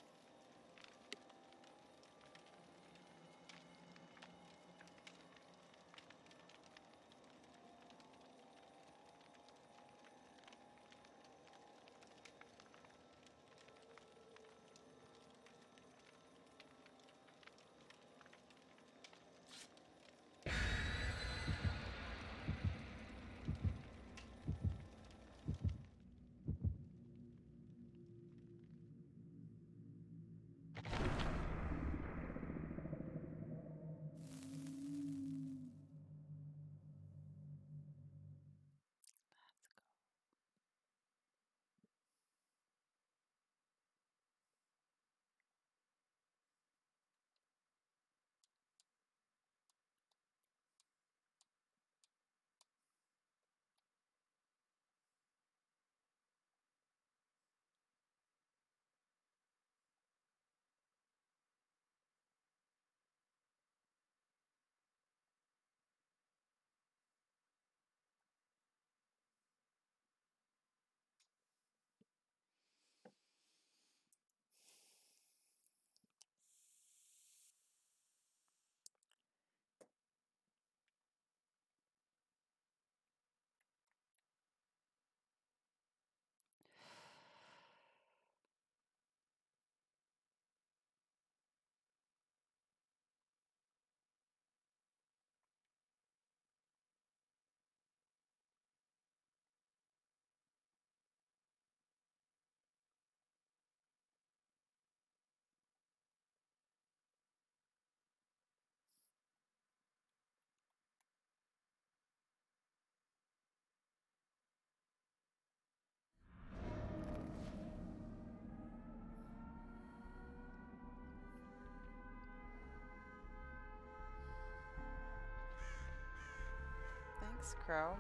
Thanks, Crow.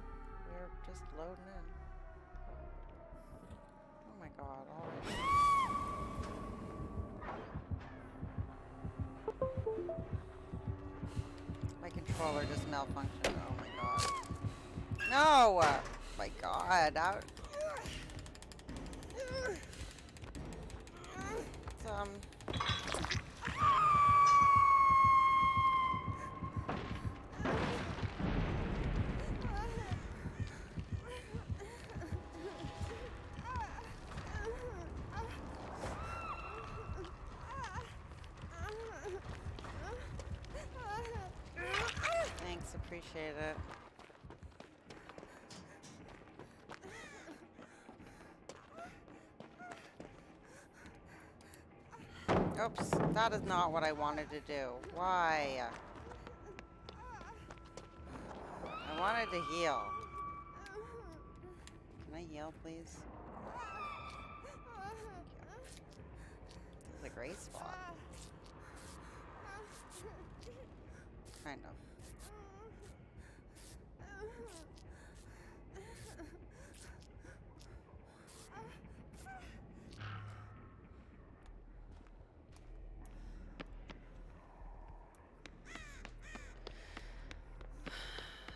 We're just loading in. Oh my god, already. My controller just malfunctioned. Oh my god. No! My god. How... It's, um... that is not what I wanted to do. Why? I wanted to heal. Can I heal, please? This is a great spot. Kind of.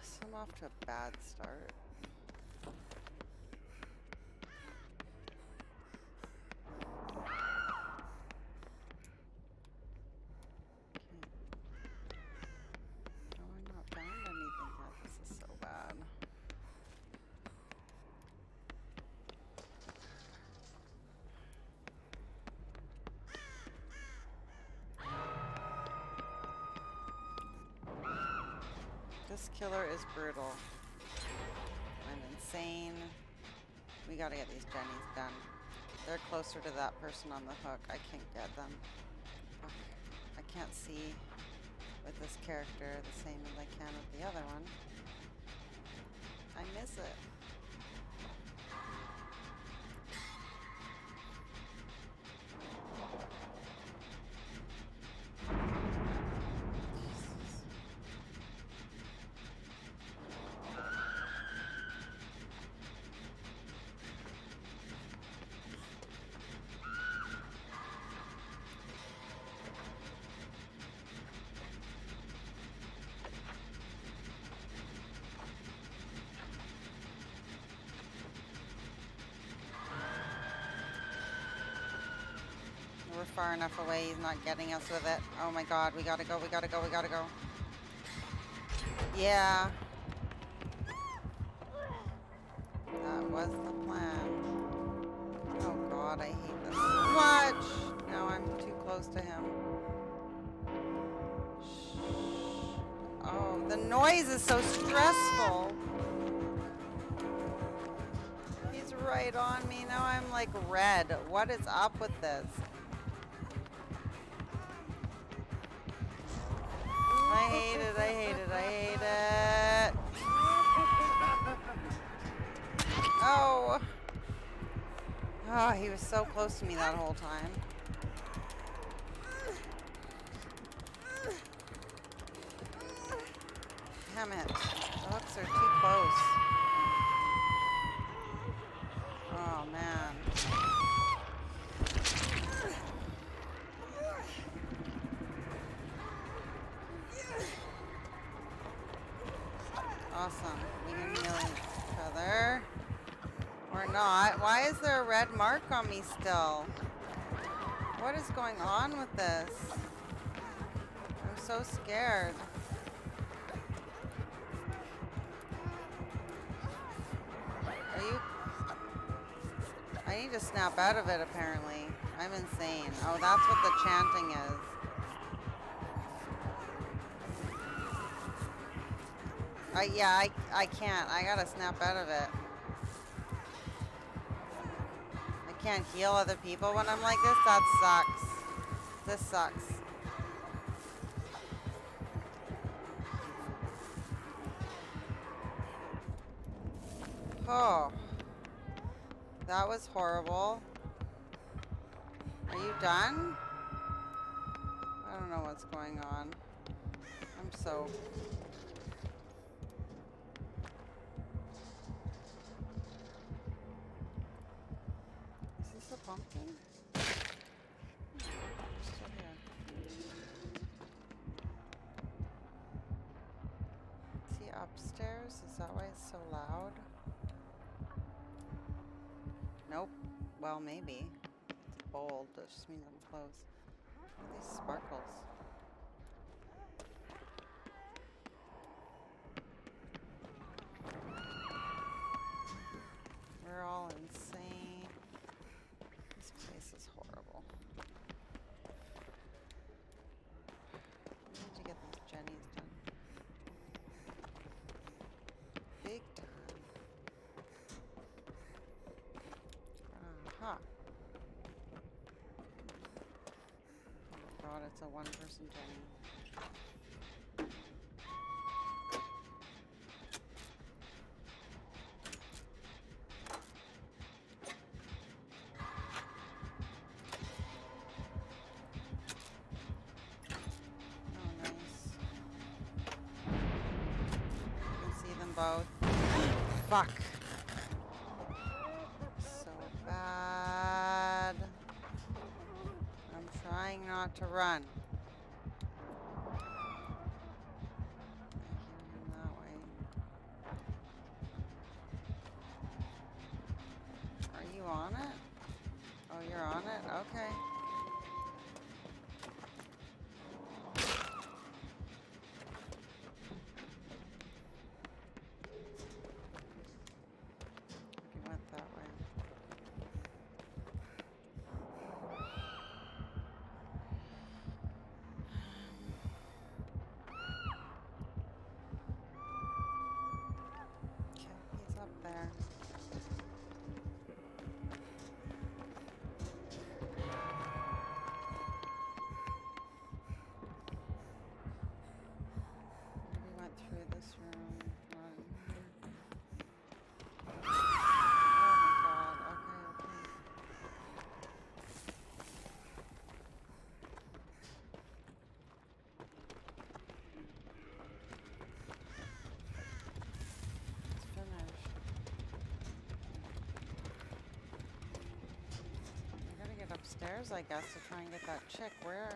So I'm off to a bad start. Okay. Oh, I've not found anything yet. This is so bad. This killer is brutal. I'm insane. We gotta get these Jennies done. They're closer to that person on the hook. I can't get them. I can't see with this character the same as I can with the other one. I miss it. We're far enough away. He's not getting us with it. Oh my god. We gotta go. We gotta go. We gotta go. Yeah. Close to me that whole time. Damn it. On me still? What is going on with this? I'm so scared. Are you... I need to snap out of it, apparently. I'm insane. Oh, that's what the chanting is. I, yeah, I, I can't. I gotta snap out of it. Can't heal other people when I'm like this. That sucks. This sucks. Oh. That was horrible. Are you done? I don't know what's going on. I'm so What are these sparkles? We're all insane. This place is horrible. We need to get these Jennies done. Big time. Aha. Oh it's a one person Jenny. Oh, both. Fuck. To run. I hear him that way. Are you on it? Oh, you're on it? Okay. He went that way. Okay, he's up there. Upstairs, I guess, to try and get that chick. Where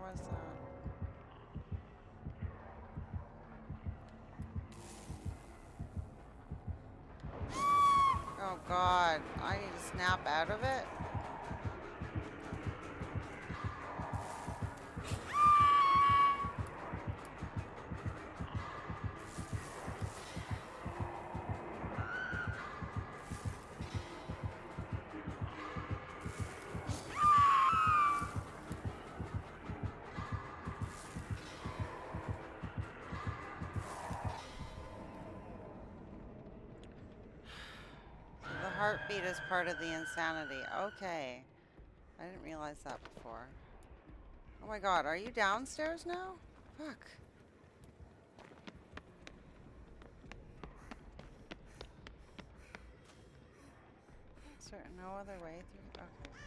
was that? Oh god, I need to snap out of it. Heartbeat is part of the insanity. Okay. I didn't realize that before. Oh my god, are you downstairs now? Fuck. Is there no other way through? Okay.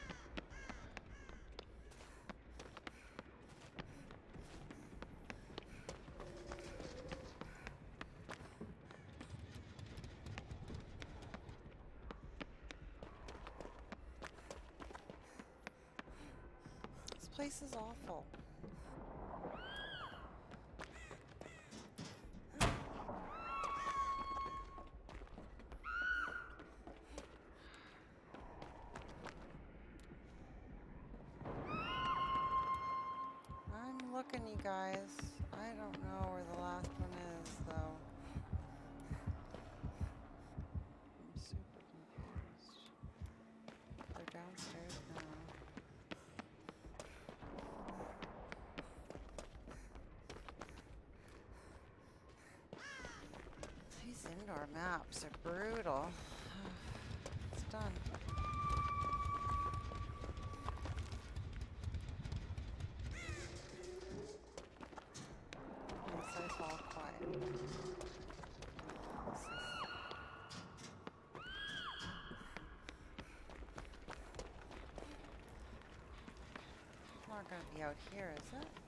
This place is awful. I'm looking, you guys. These indoor maps are brutal. it's done. Inside it's all quiet. Not gonna be out here, is it?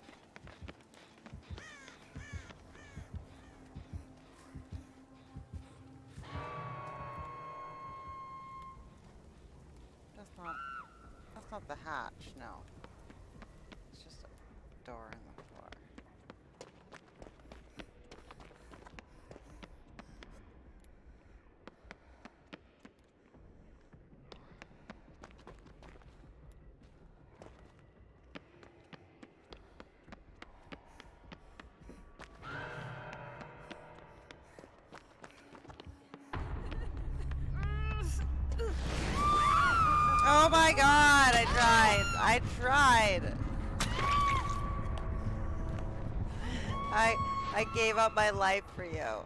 Not the hatch. No. It's just a door in the floor. Oh my. I tried. I I gave up my life for you.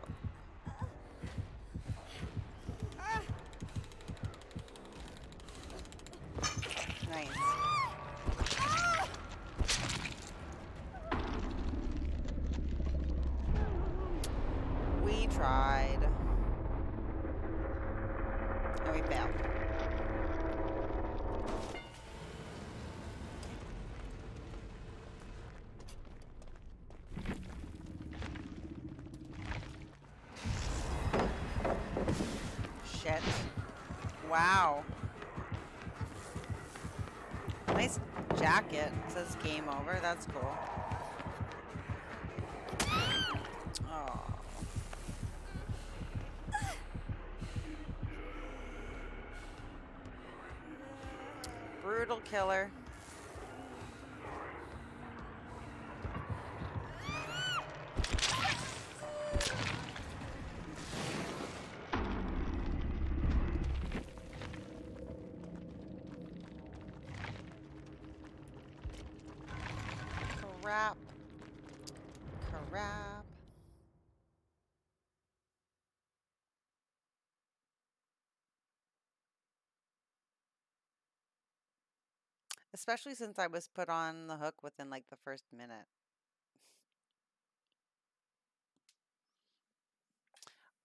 Especially since I was put on the hook within like the first minute.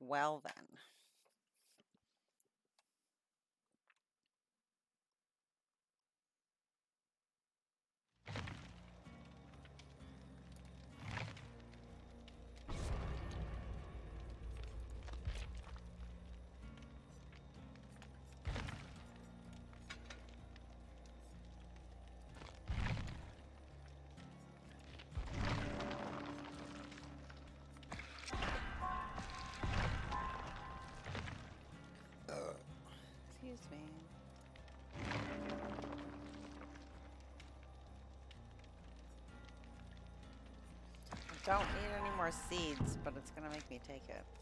Well then. Seeds, but it's gonna make me take it.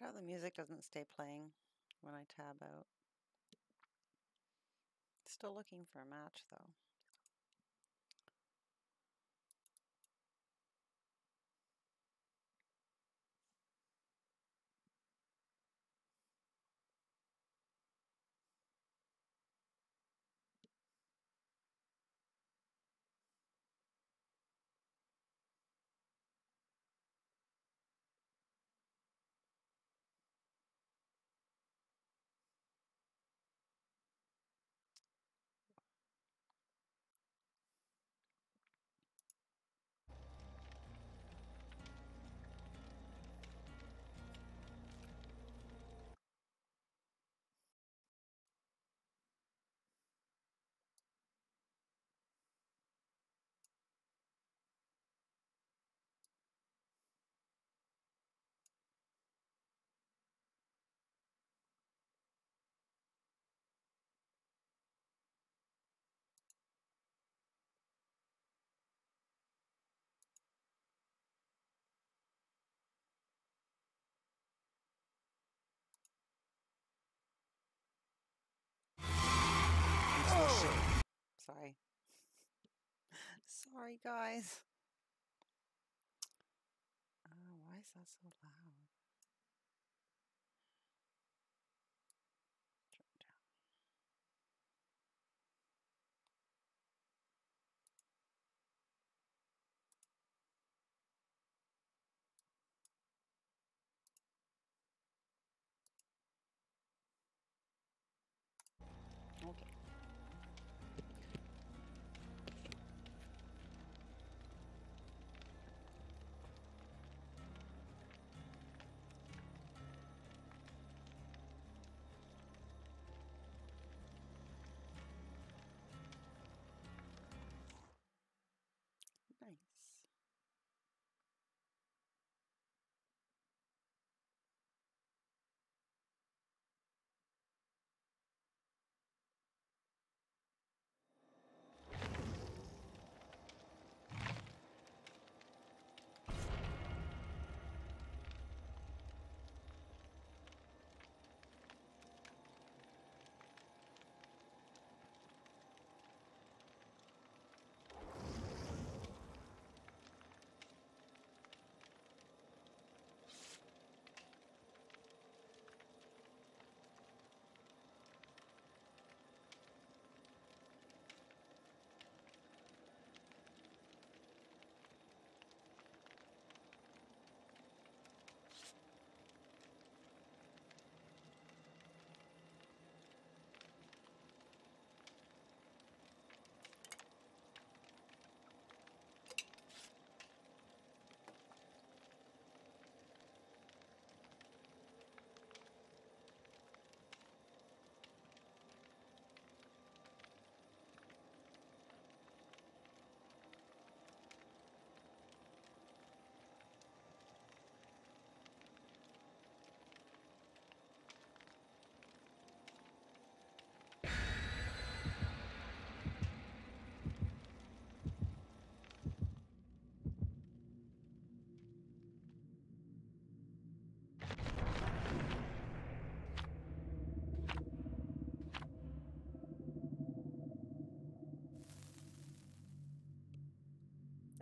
How the music doesn't stay playing when I tab out. Still looking for a match though. Sorry, guys. Uh, why is that so loud?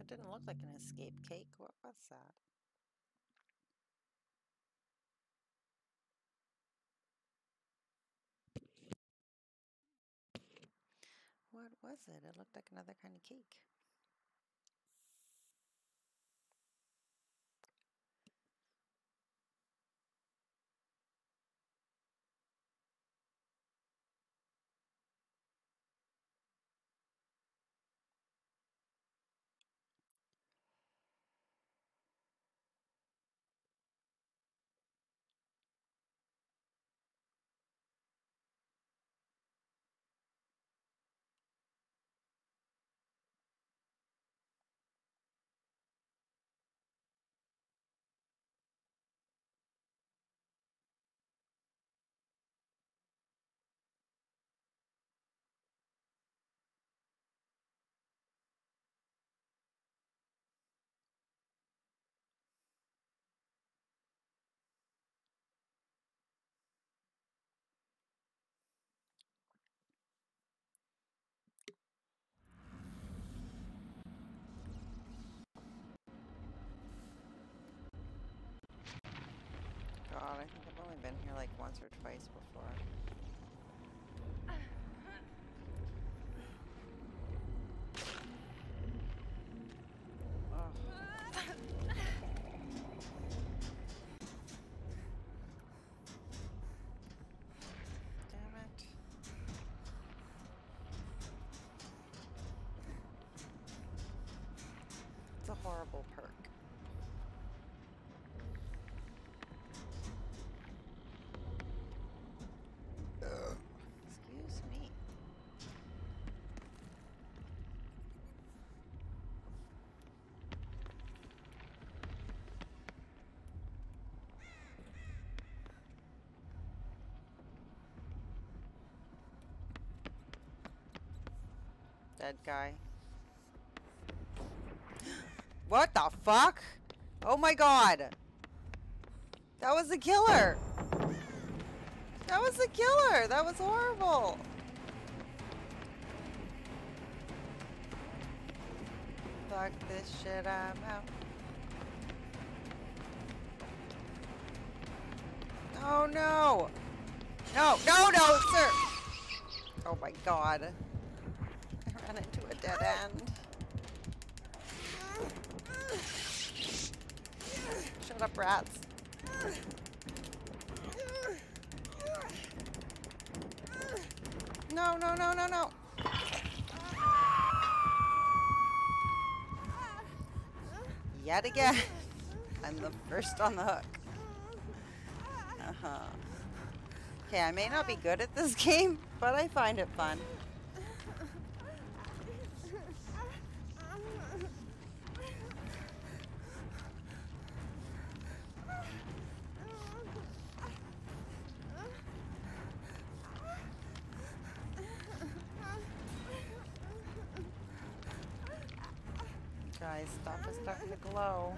That didn't look like an escape cake. What was that? What was it? It looked like another kind of cake. Been here like once or twice before. Horrible perk. Excuse me. Dead guy. What the fuck? Oh my god. That was a killer. That was a killer. That was horrible. Fuck this shit, I'm out. Oh no. No, no, no, sir. Oh my god. I ran into a dead end. Shut up, rats. No, no, no, no, no. Yet again. I'm the first on the hook. Uh-huh. Okay, I may not be good at this game, but I find it fun. Guys, stuff is starting to glow.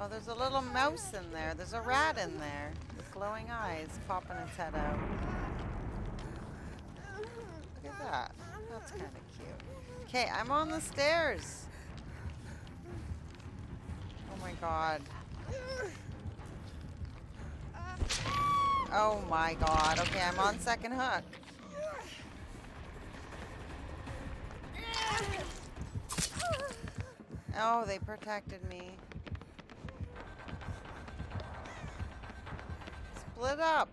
Oh, there's a little mouse in there. There's a rat in there with glowing eyes popping its head out. Look at that. That's kind of cute. Okay, I'm on the stairs. Oh my god. Oh my god. Okay, I'm on second hook. Oh, they protected Split up.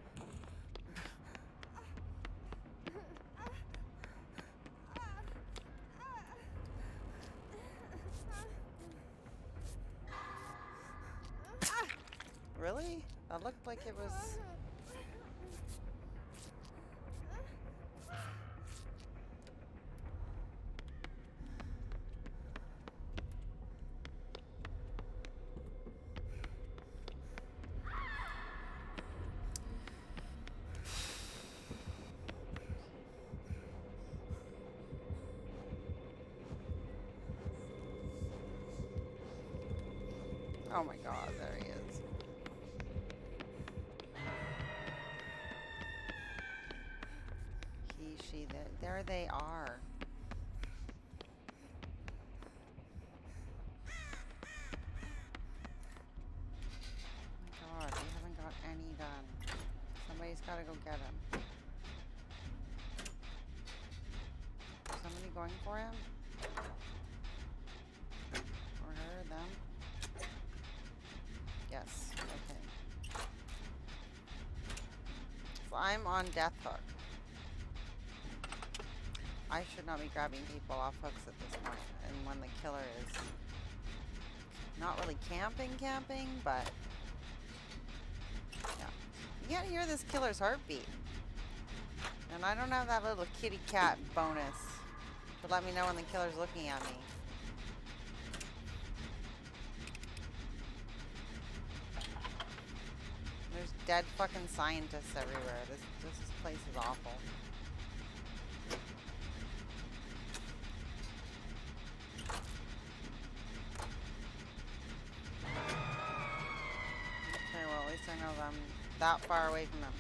Really? That looked like it was. Oh my god, there he is. He, she, there, there they are. Oh my god, we haven't got any done. Somebody's gotta go get him. Somebody going for him? Or her, them? Yes, okay. So I'm on death hook. I should not be grabbing people off hooks at this point. and when the killer is not really camping camping, but yeah. You can't hear this killer's heartbeat. And I don't have that little kitty cat bonus to let me know when the killer's looking at me. There's dead fucking scientists everywhere. This this place is awful. Okay, well at least I know that I'm that far away from them.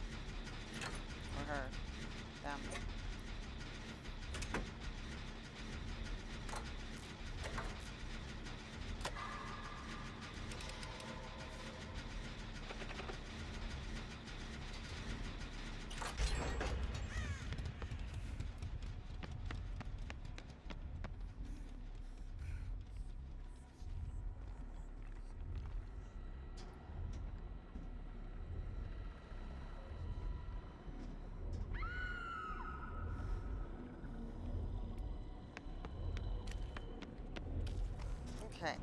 Okay.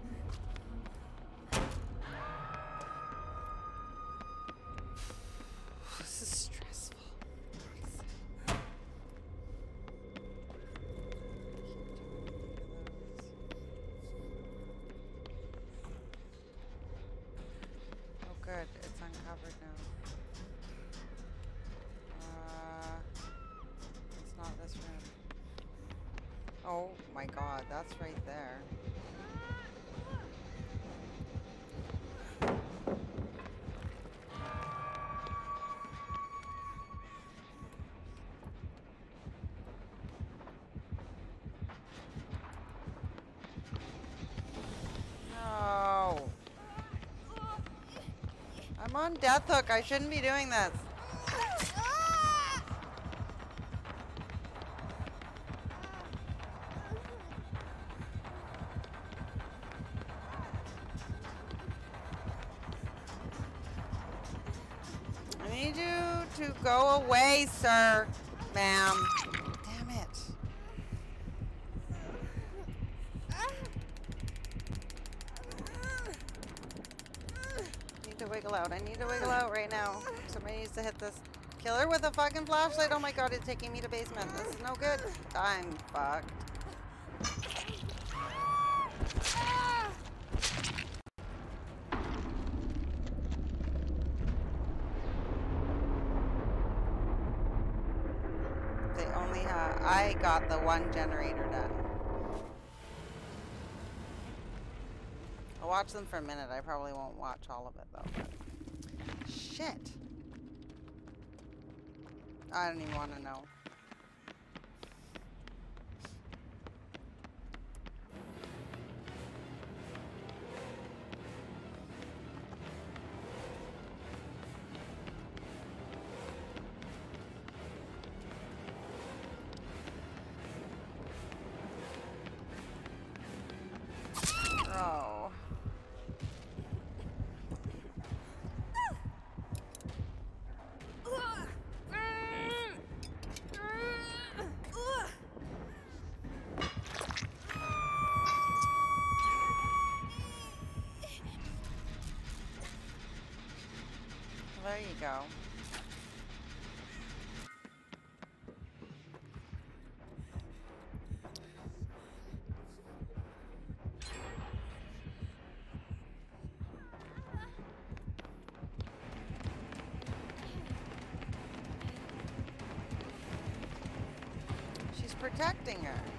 This is stressful. Oh, good. It's uncovered now. Uh, it's not this room. Oh my god, that's right there. On death hook. I shouldn't be doing this. I need to wiggle out right now. Somebody needs to hit this killer with a fucking flashlight. Oh my god, it's taking me to basement. This is no good. I'm fucked. They only have. I got the one generator done. I'll watch them for a minute. I probably won't watch all of it though. but- Shit. I don't even want to know. There you go. She's protecting her.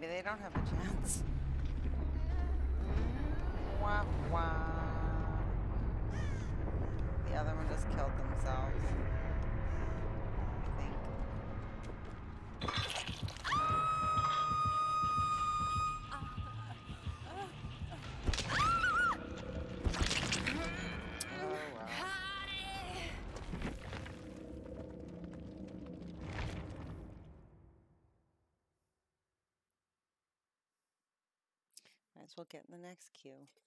Maybe they don't have well get in the next queue.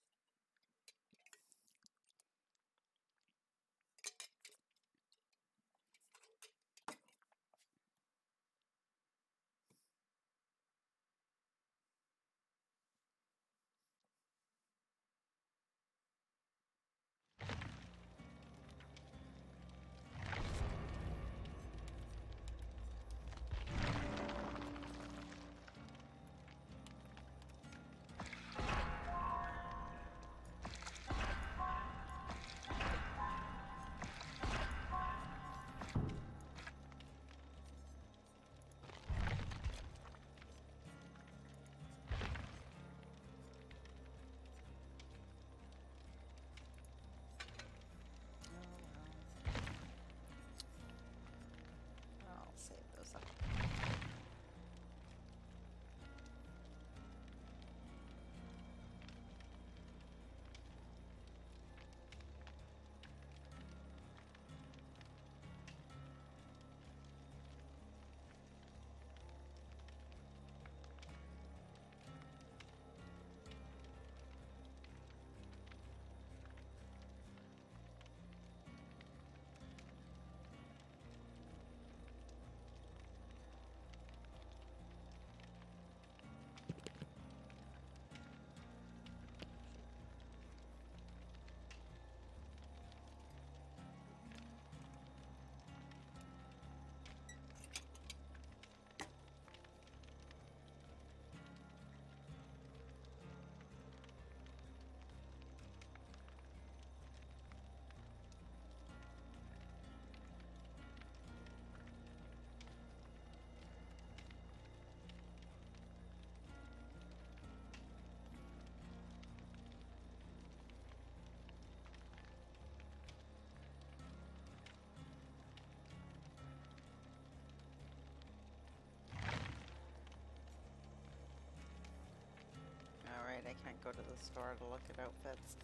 Go to the store to look at outfits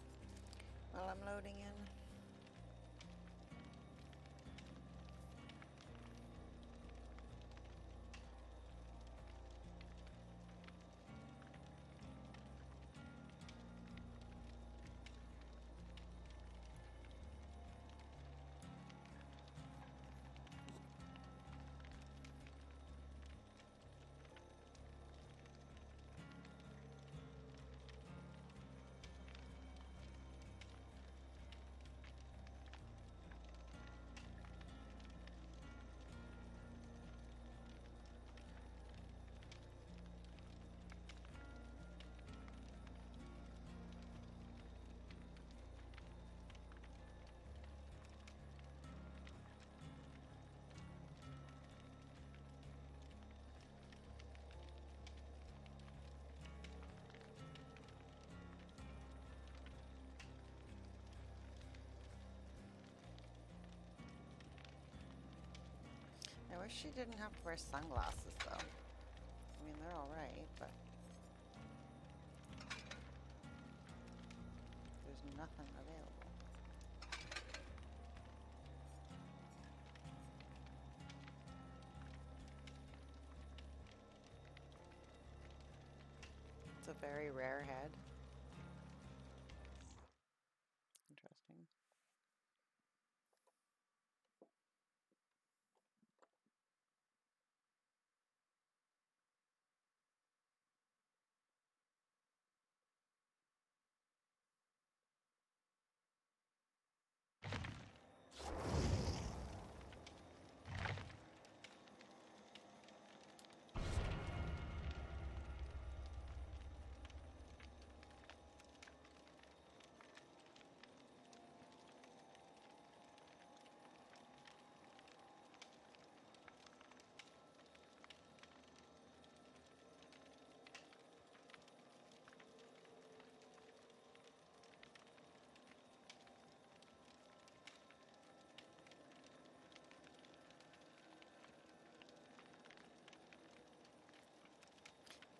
while I'm loading in. Wish she didn't have to wear sunglasses though. I mean, they're alright, but. There's nothing available. It's a very rare head. Interesting.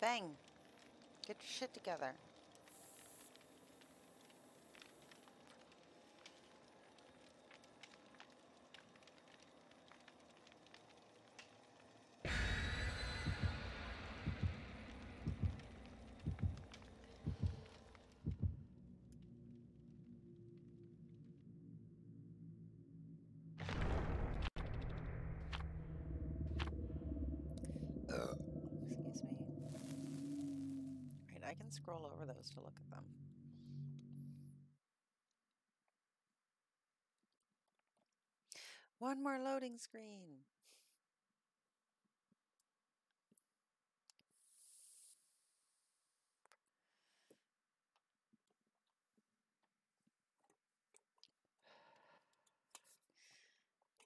Bang! Get your shit together. Excuse me. Right, I can those to look at them. One more loading screen.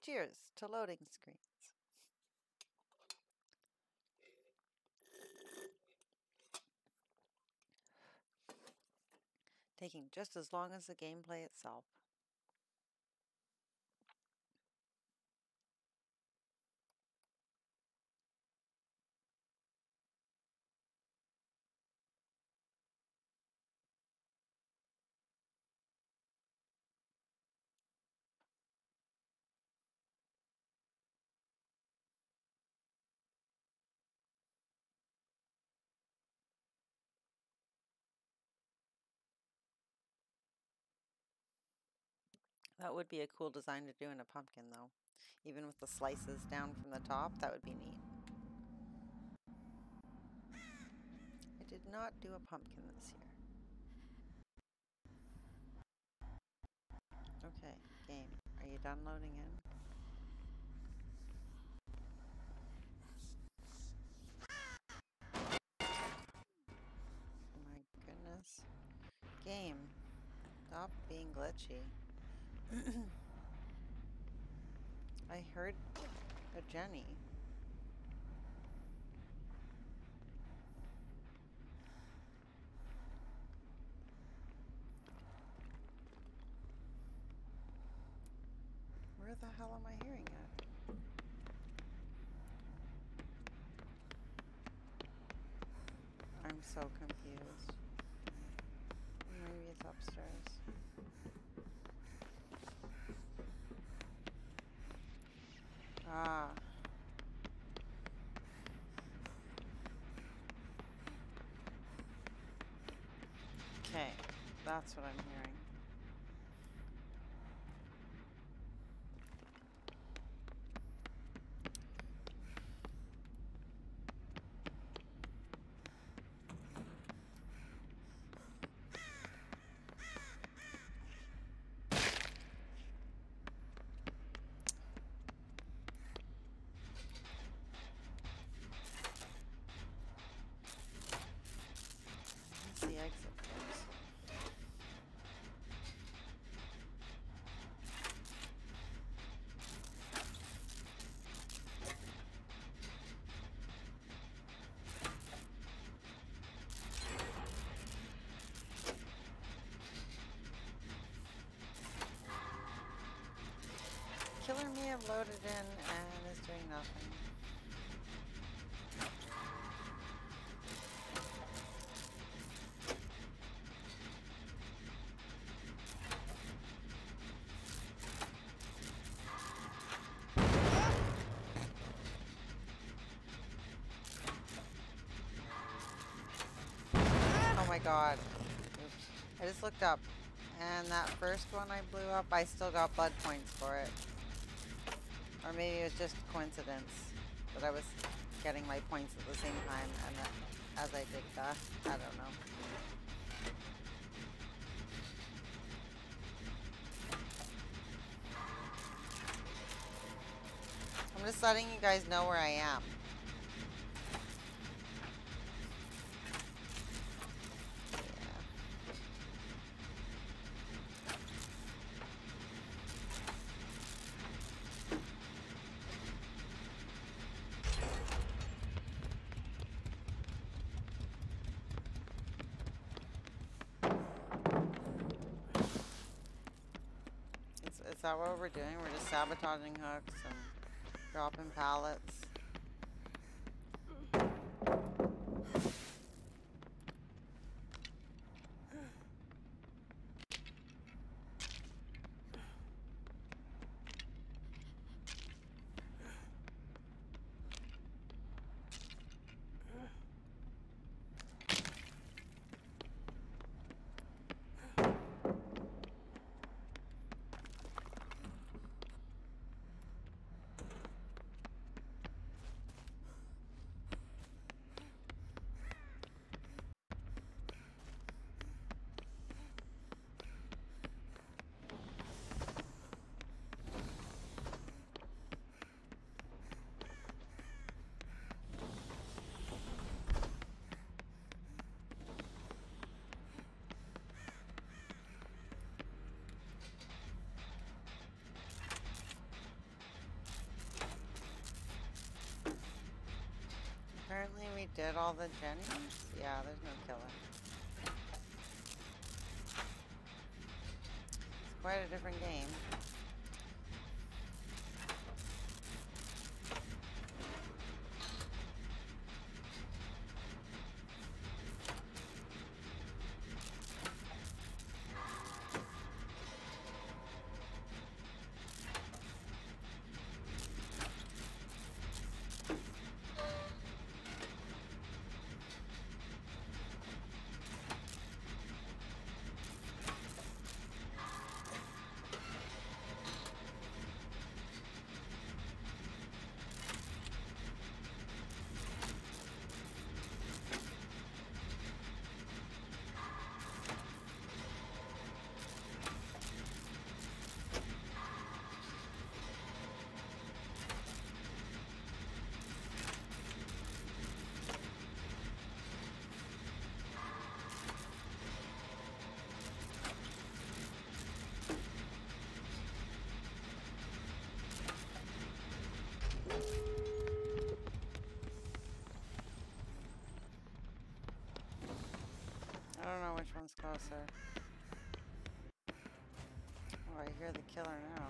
Cheers to loading screens. Taking just as long as the gameplay itself. That would be a cool design to do in a pumpkin, though. Even with the slices down from the top, that would be neat. I did not do a pumpkin this year. Okay, game. Are you done loading in? Oh my goodness. Game. Stop being glitchy. I heard a Jenny. Where the hell am I hearing it? I'm so confused. Maybe it's upstairs. Ah. Okay, that's what I'm hearing. Killer may have loaded in and is doing nothing. Oh my god. Oops. I just looked up. And that first one I blew up, I still got blood points for it. Or maybe it was just coincidence that I was getting my points at the same time and that, as I did that. I don't know. I'm just letting you guys know where I am. Yeah. Is, is that what we're doing? We're just sabotaging hooks and dropping pallets. Apparently we did all the Jennies? Yeah, there's no killer. It's quite a different game. One's closer. Oh, I hear the killer now.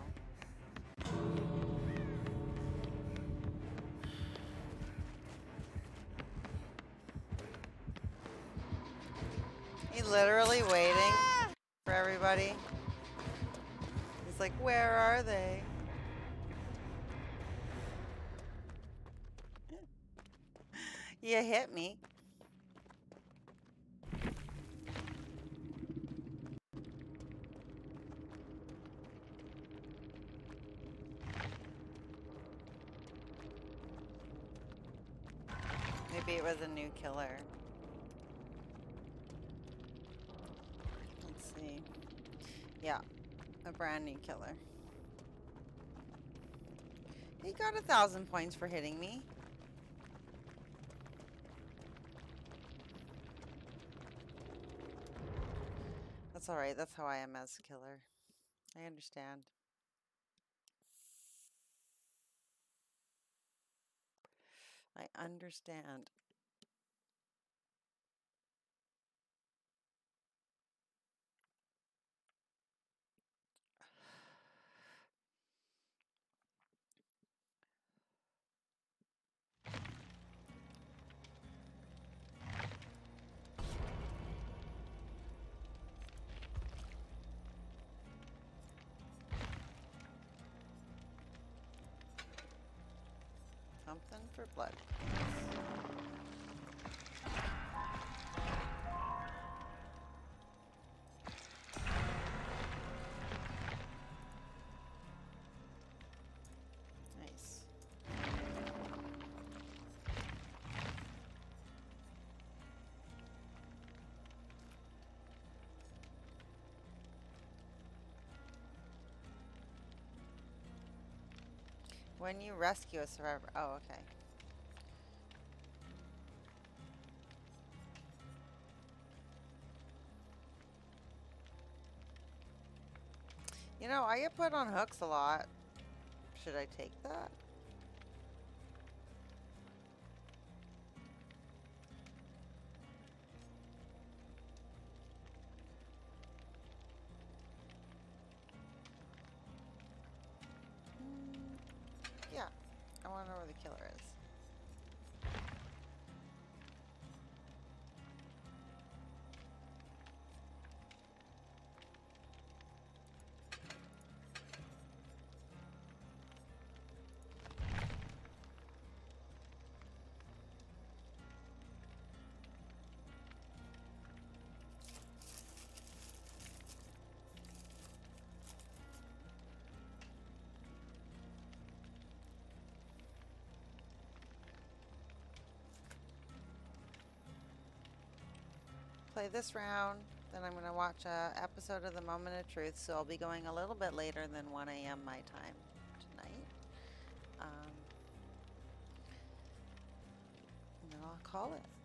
He literally waiting for everybody. He's like, where are they? you hit Yeah, a brand new killer. He got a thousand points for hitting me. That's alright, that's how I am as a killer. I understand. I understand. When you rescue a survivor. Oh, okay. You know, I get put on hooks a lot. Should I take that? Play this round. Then I'm going to watch a episode of The Moment of Truth. So I'll be going a little bit later than 1 a.m. my time tonight. Um, and then I'll call it.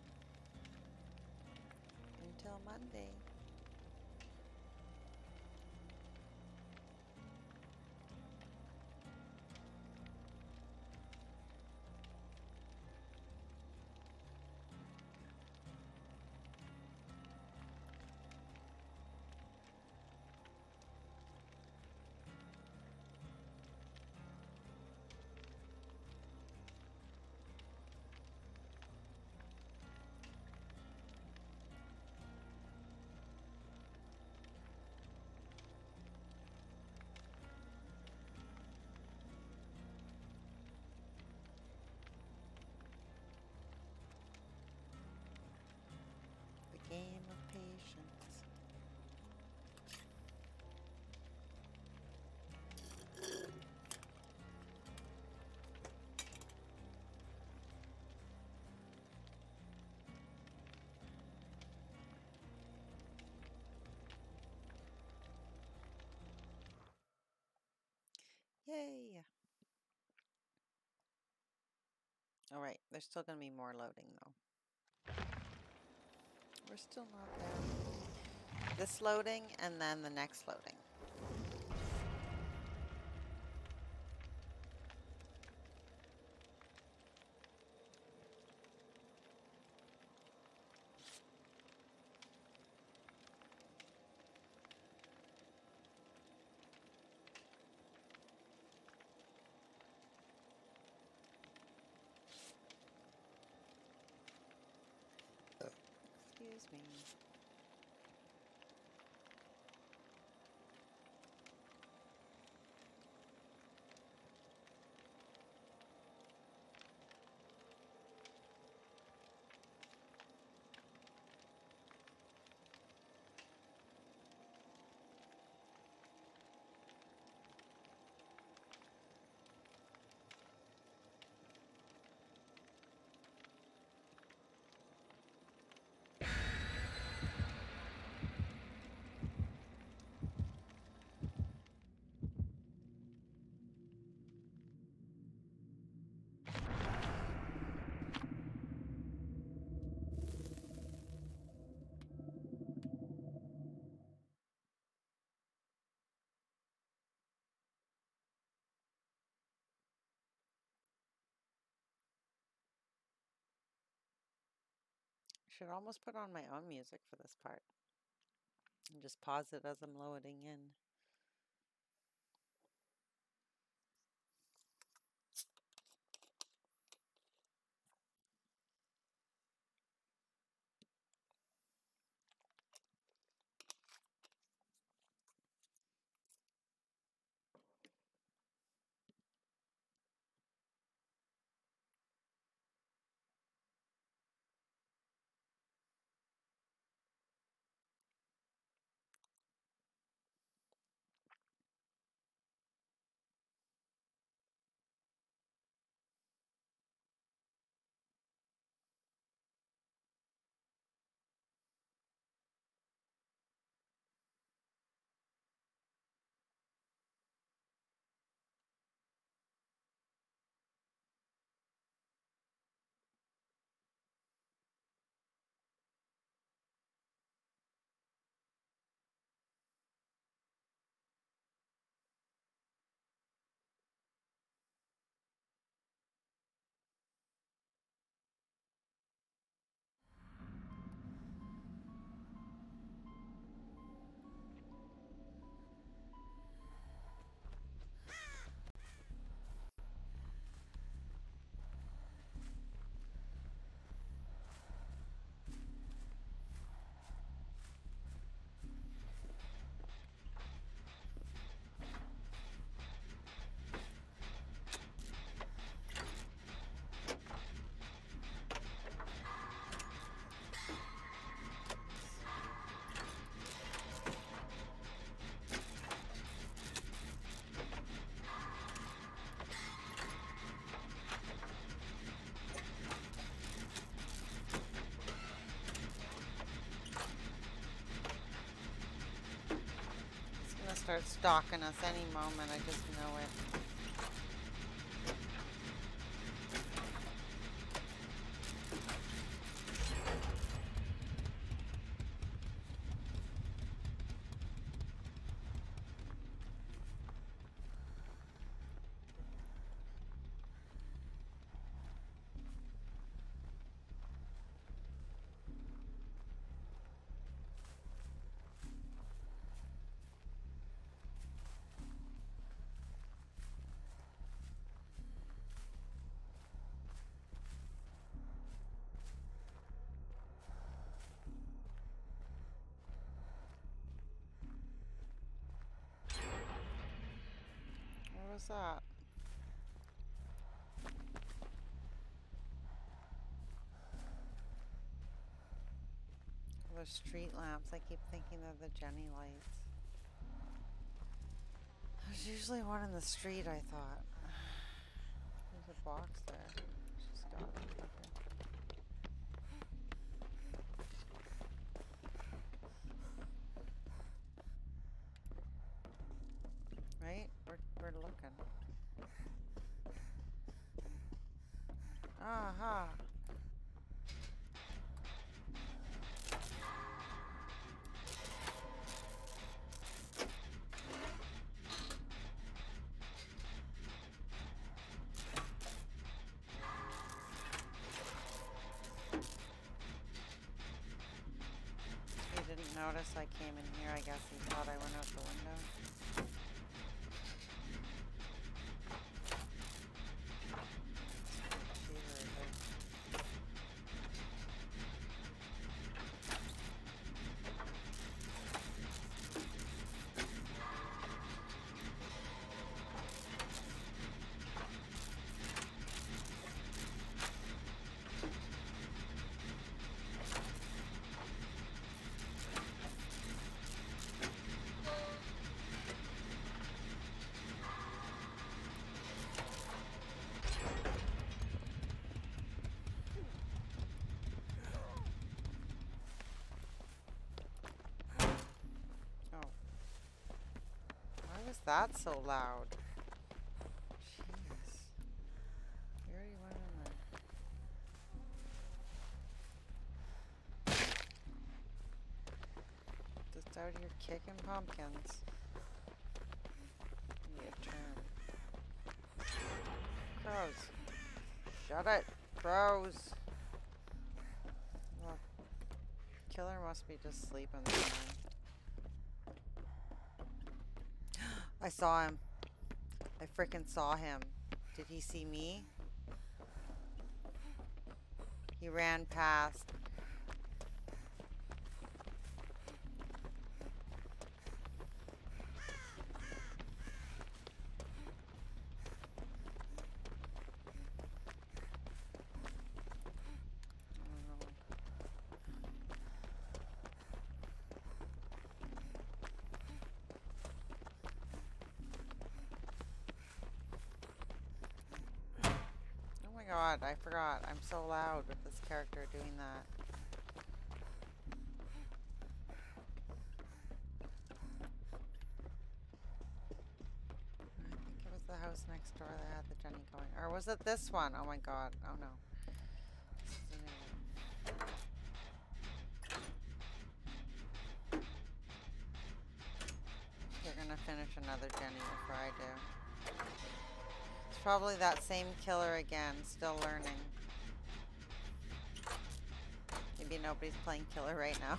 Alright, there's still gonna be more loading though. We're still not there. This loading and then the next loading. Excuse me. Should almost put on my own music for this part. And just pause it as I'm loading in. Start stalking us any moment. I just know it. What was that? Those street lamps. I keep thinking they're the Jenny lights. There's usually one in the street, I thought. There's a box there. Didn't notice I came in here. I guess he thought I went out the window. That so loud? Jeez. Already went in there. Just out here kicking pumpkins. Need a term. Crows. Shut it. Crows. Killer must be just sleeping. I saw him. I frickin' saw him. Did he see me? He ran past. Doing that. I think it was the house next door that had the Jenny going. Or was it this one? Oh my god. Oh no. They're gonna finish another Jenny before I do. It's probably that same killer again, still learning. Maybe nobody's playing killer right now.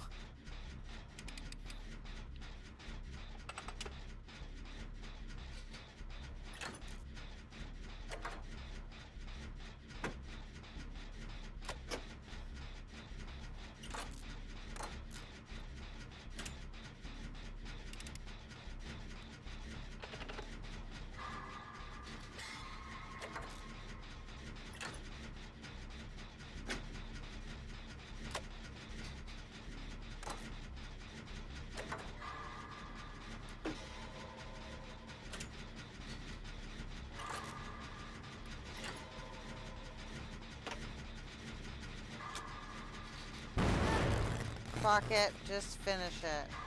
Fuck it, just finish it.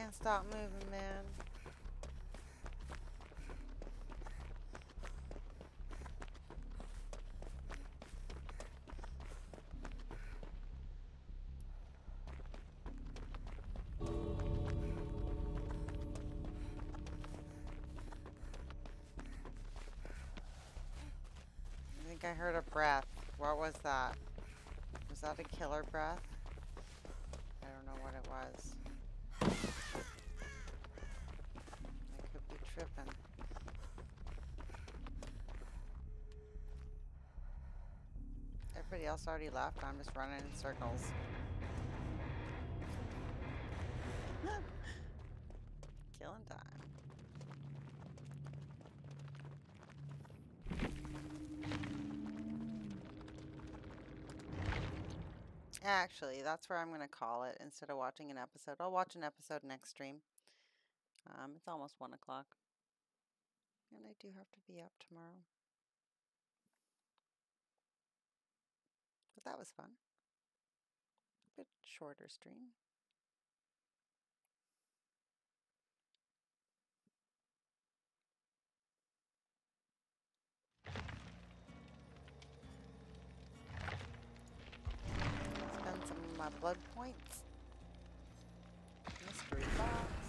Can't stop moving, man. I think I heard a breath. What was that? Was that a killer breath? I don't know what it was. I could be tripping. Everybody else already left. I'm just running in circles. Killing time. Actually, that's where I'm going to call it instead of watching an episode. I'll watch an episode next stream. Um, it's almost one o'clock. And I do have to be up tomorrow. But that was fun. A bit shorter stream. Spend some of my blood points. Mystery box.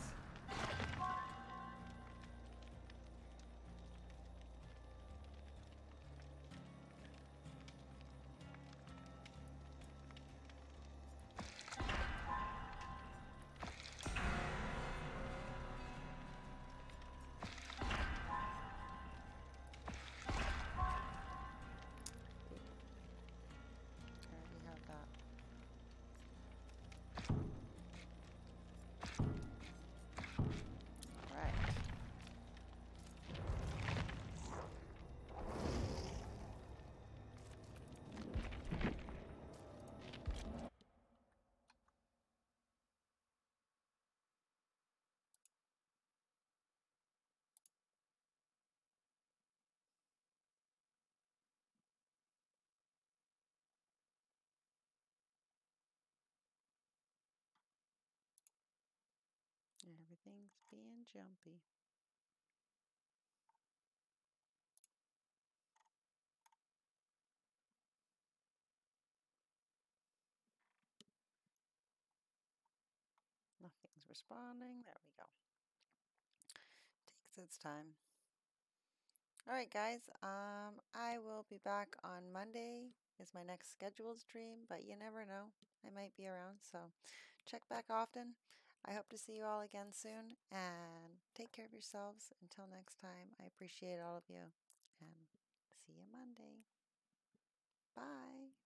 Everything's being jumpy. Nothing's responding. There we go. Takes its time. All right, guys. Um, I will be back on Monday. Is my next scheduled stream, but you never know. I might be around, so check back often. I hope to see you all again soon, and take care of yourselves. Until next time, I appreciate all of you, and see you Monday. Bye.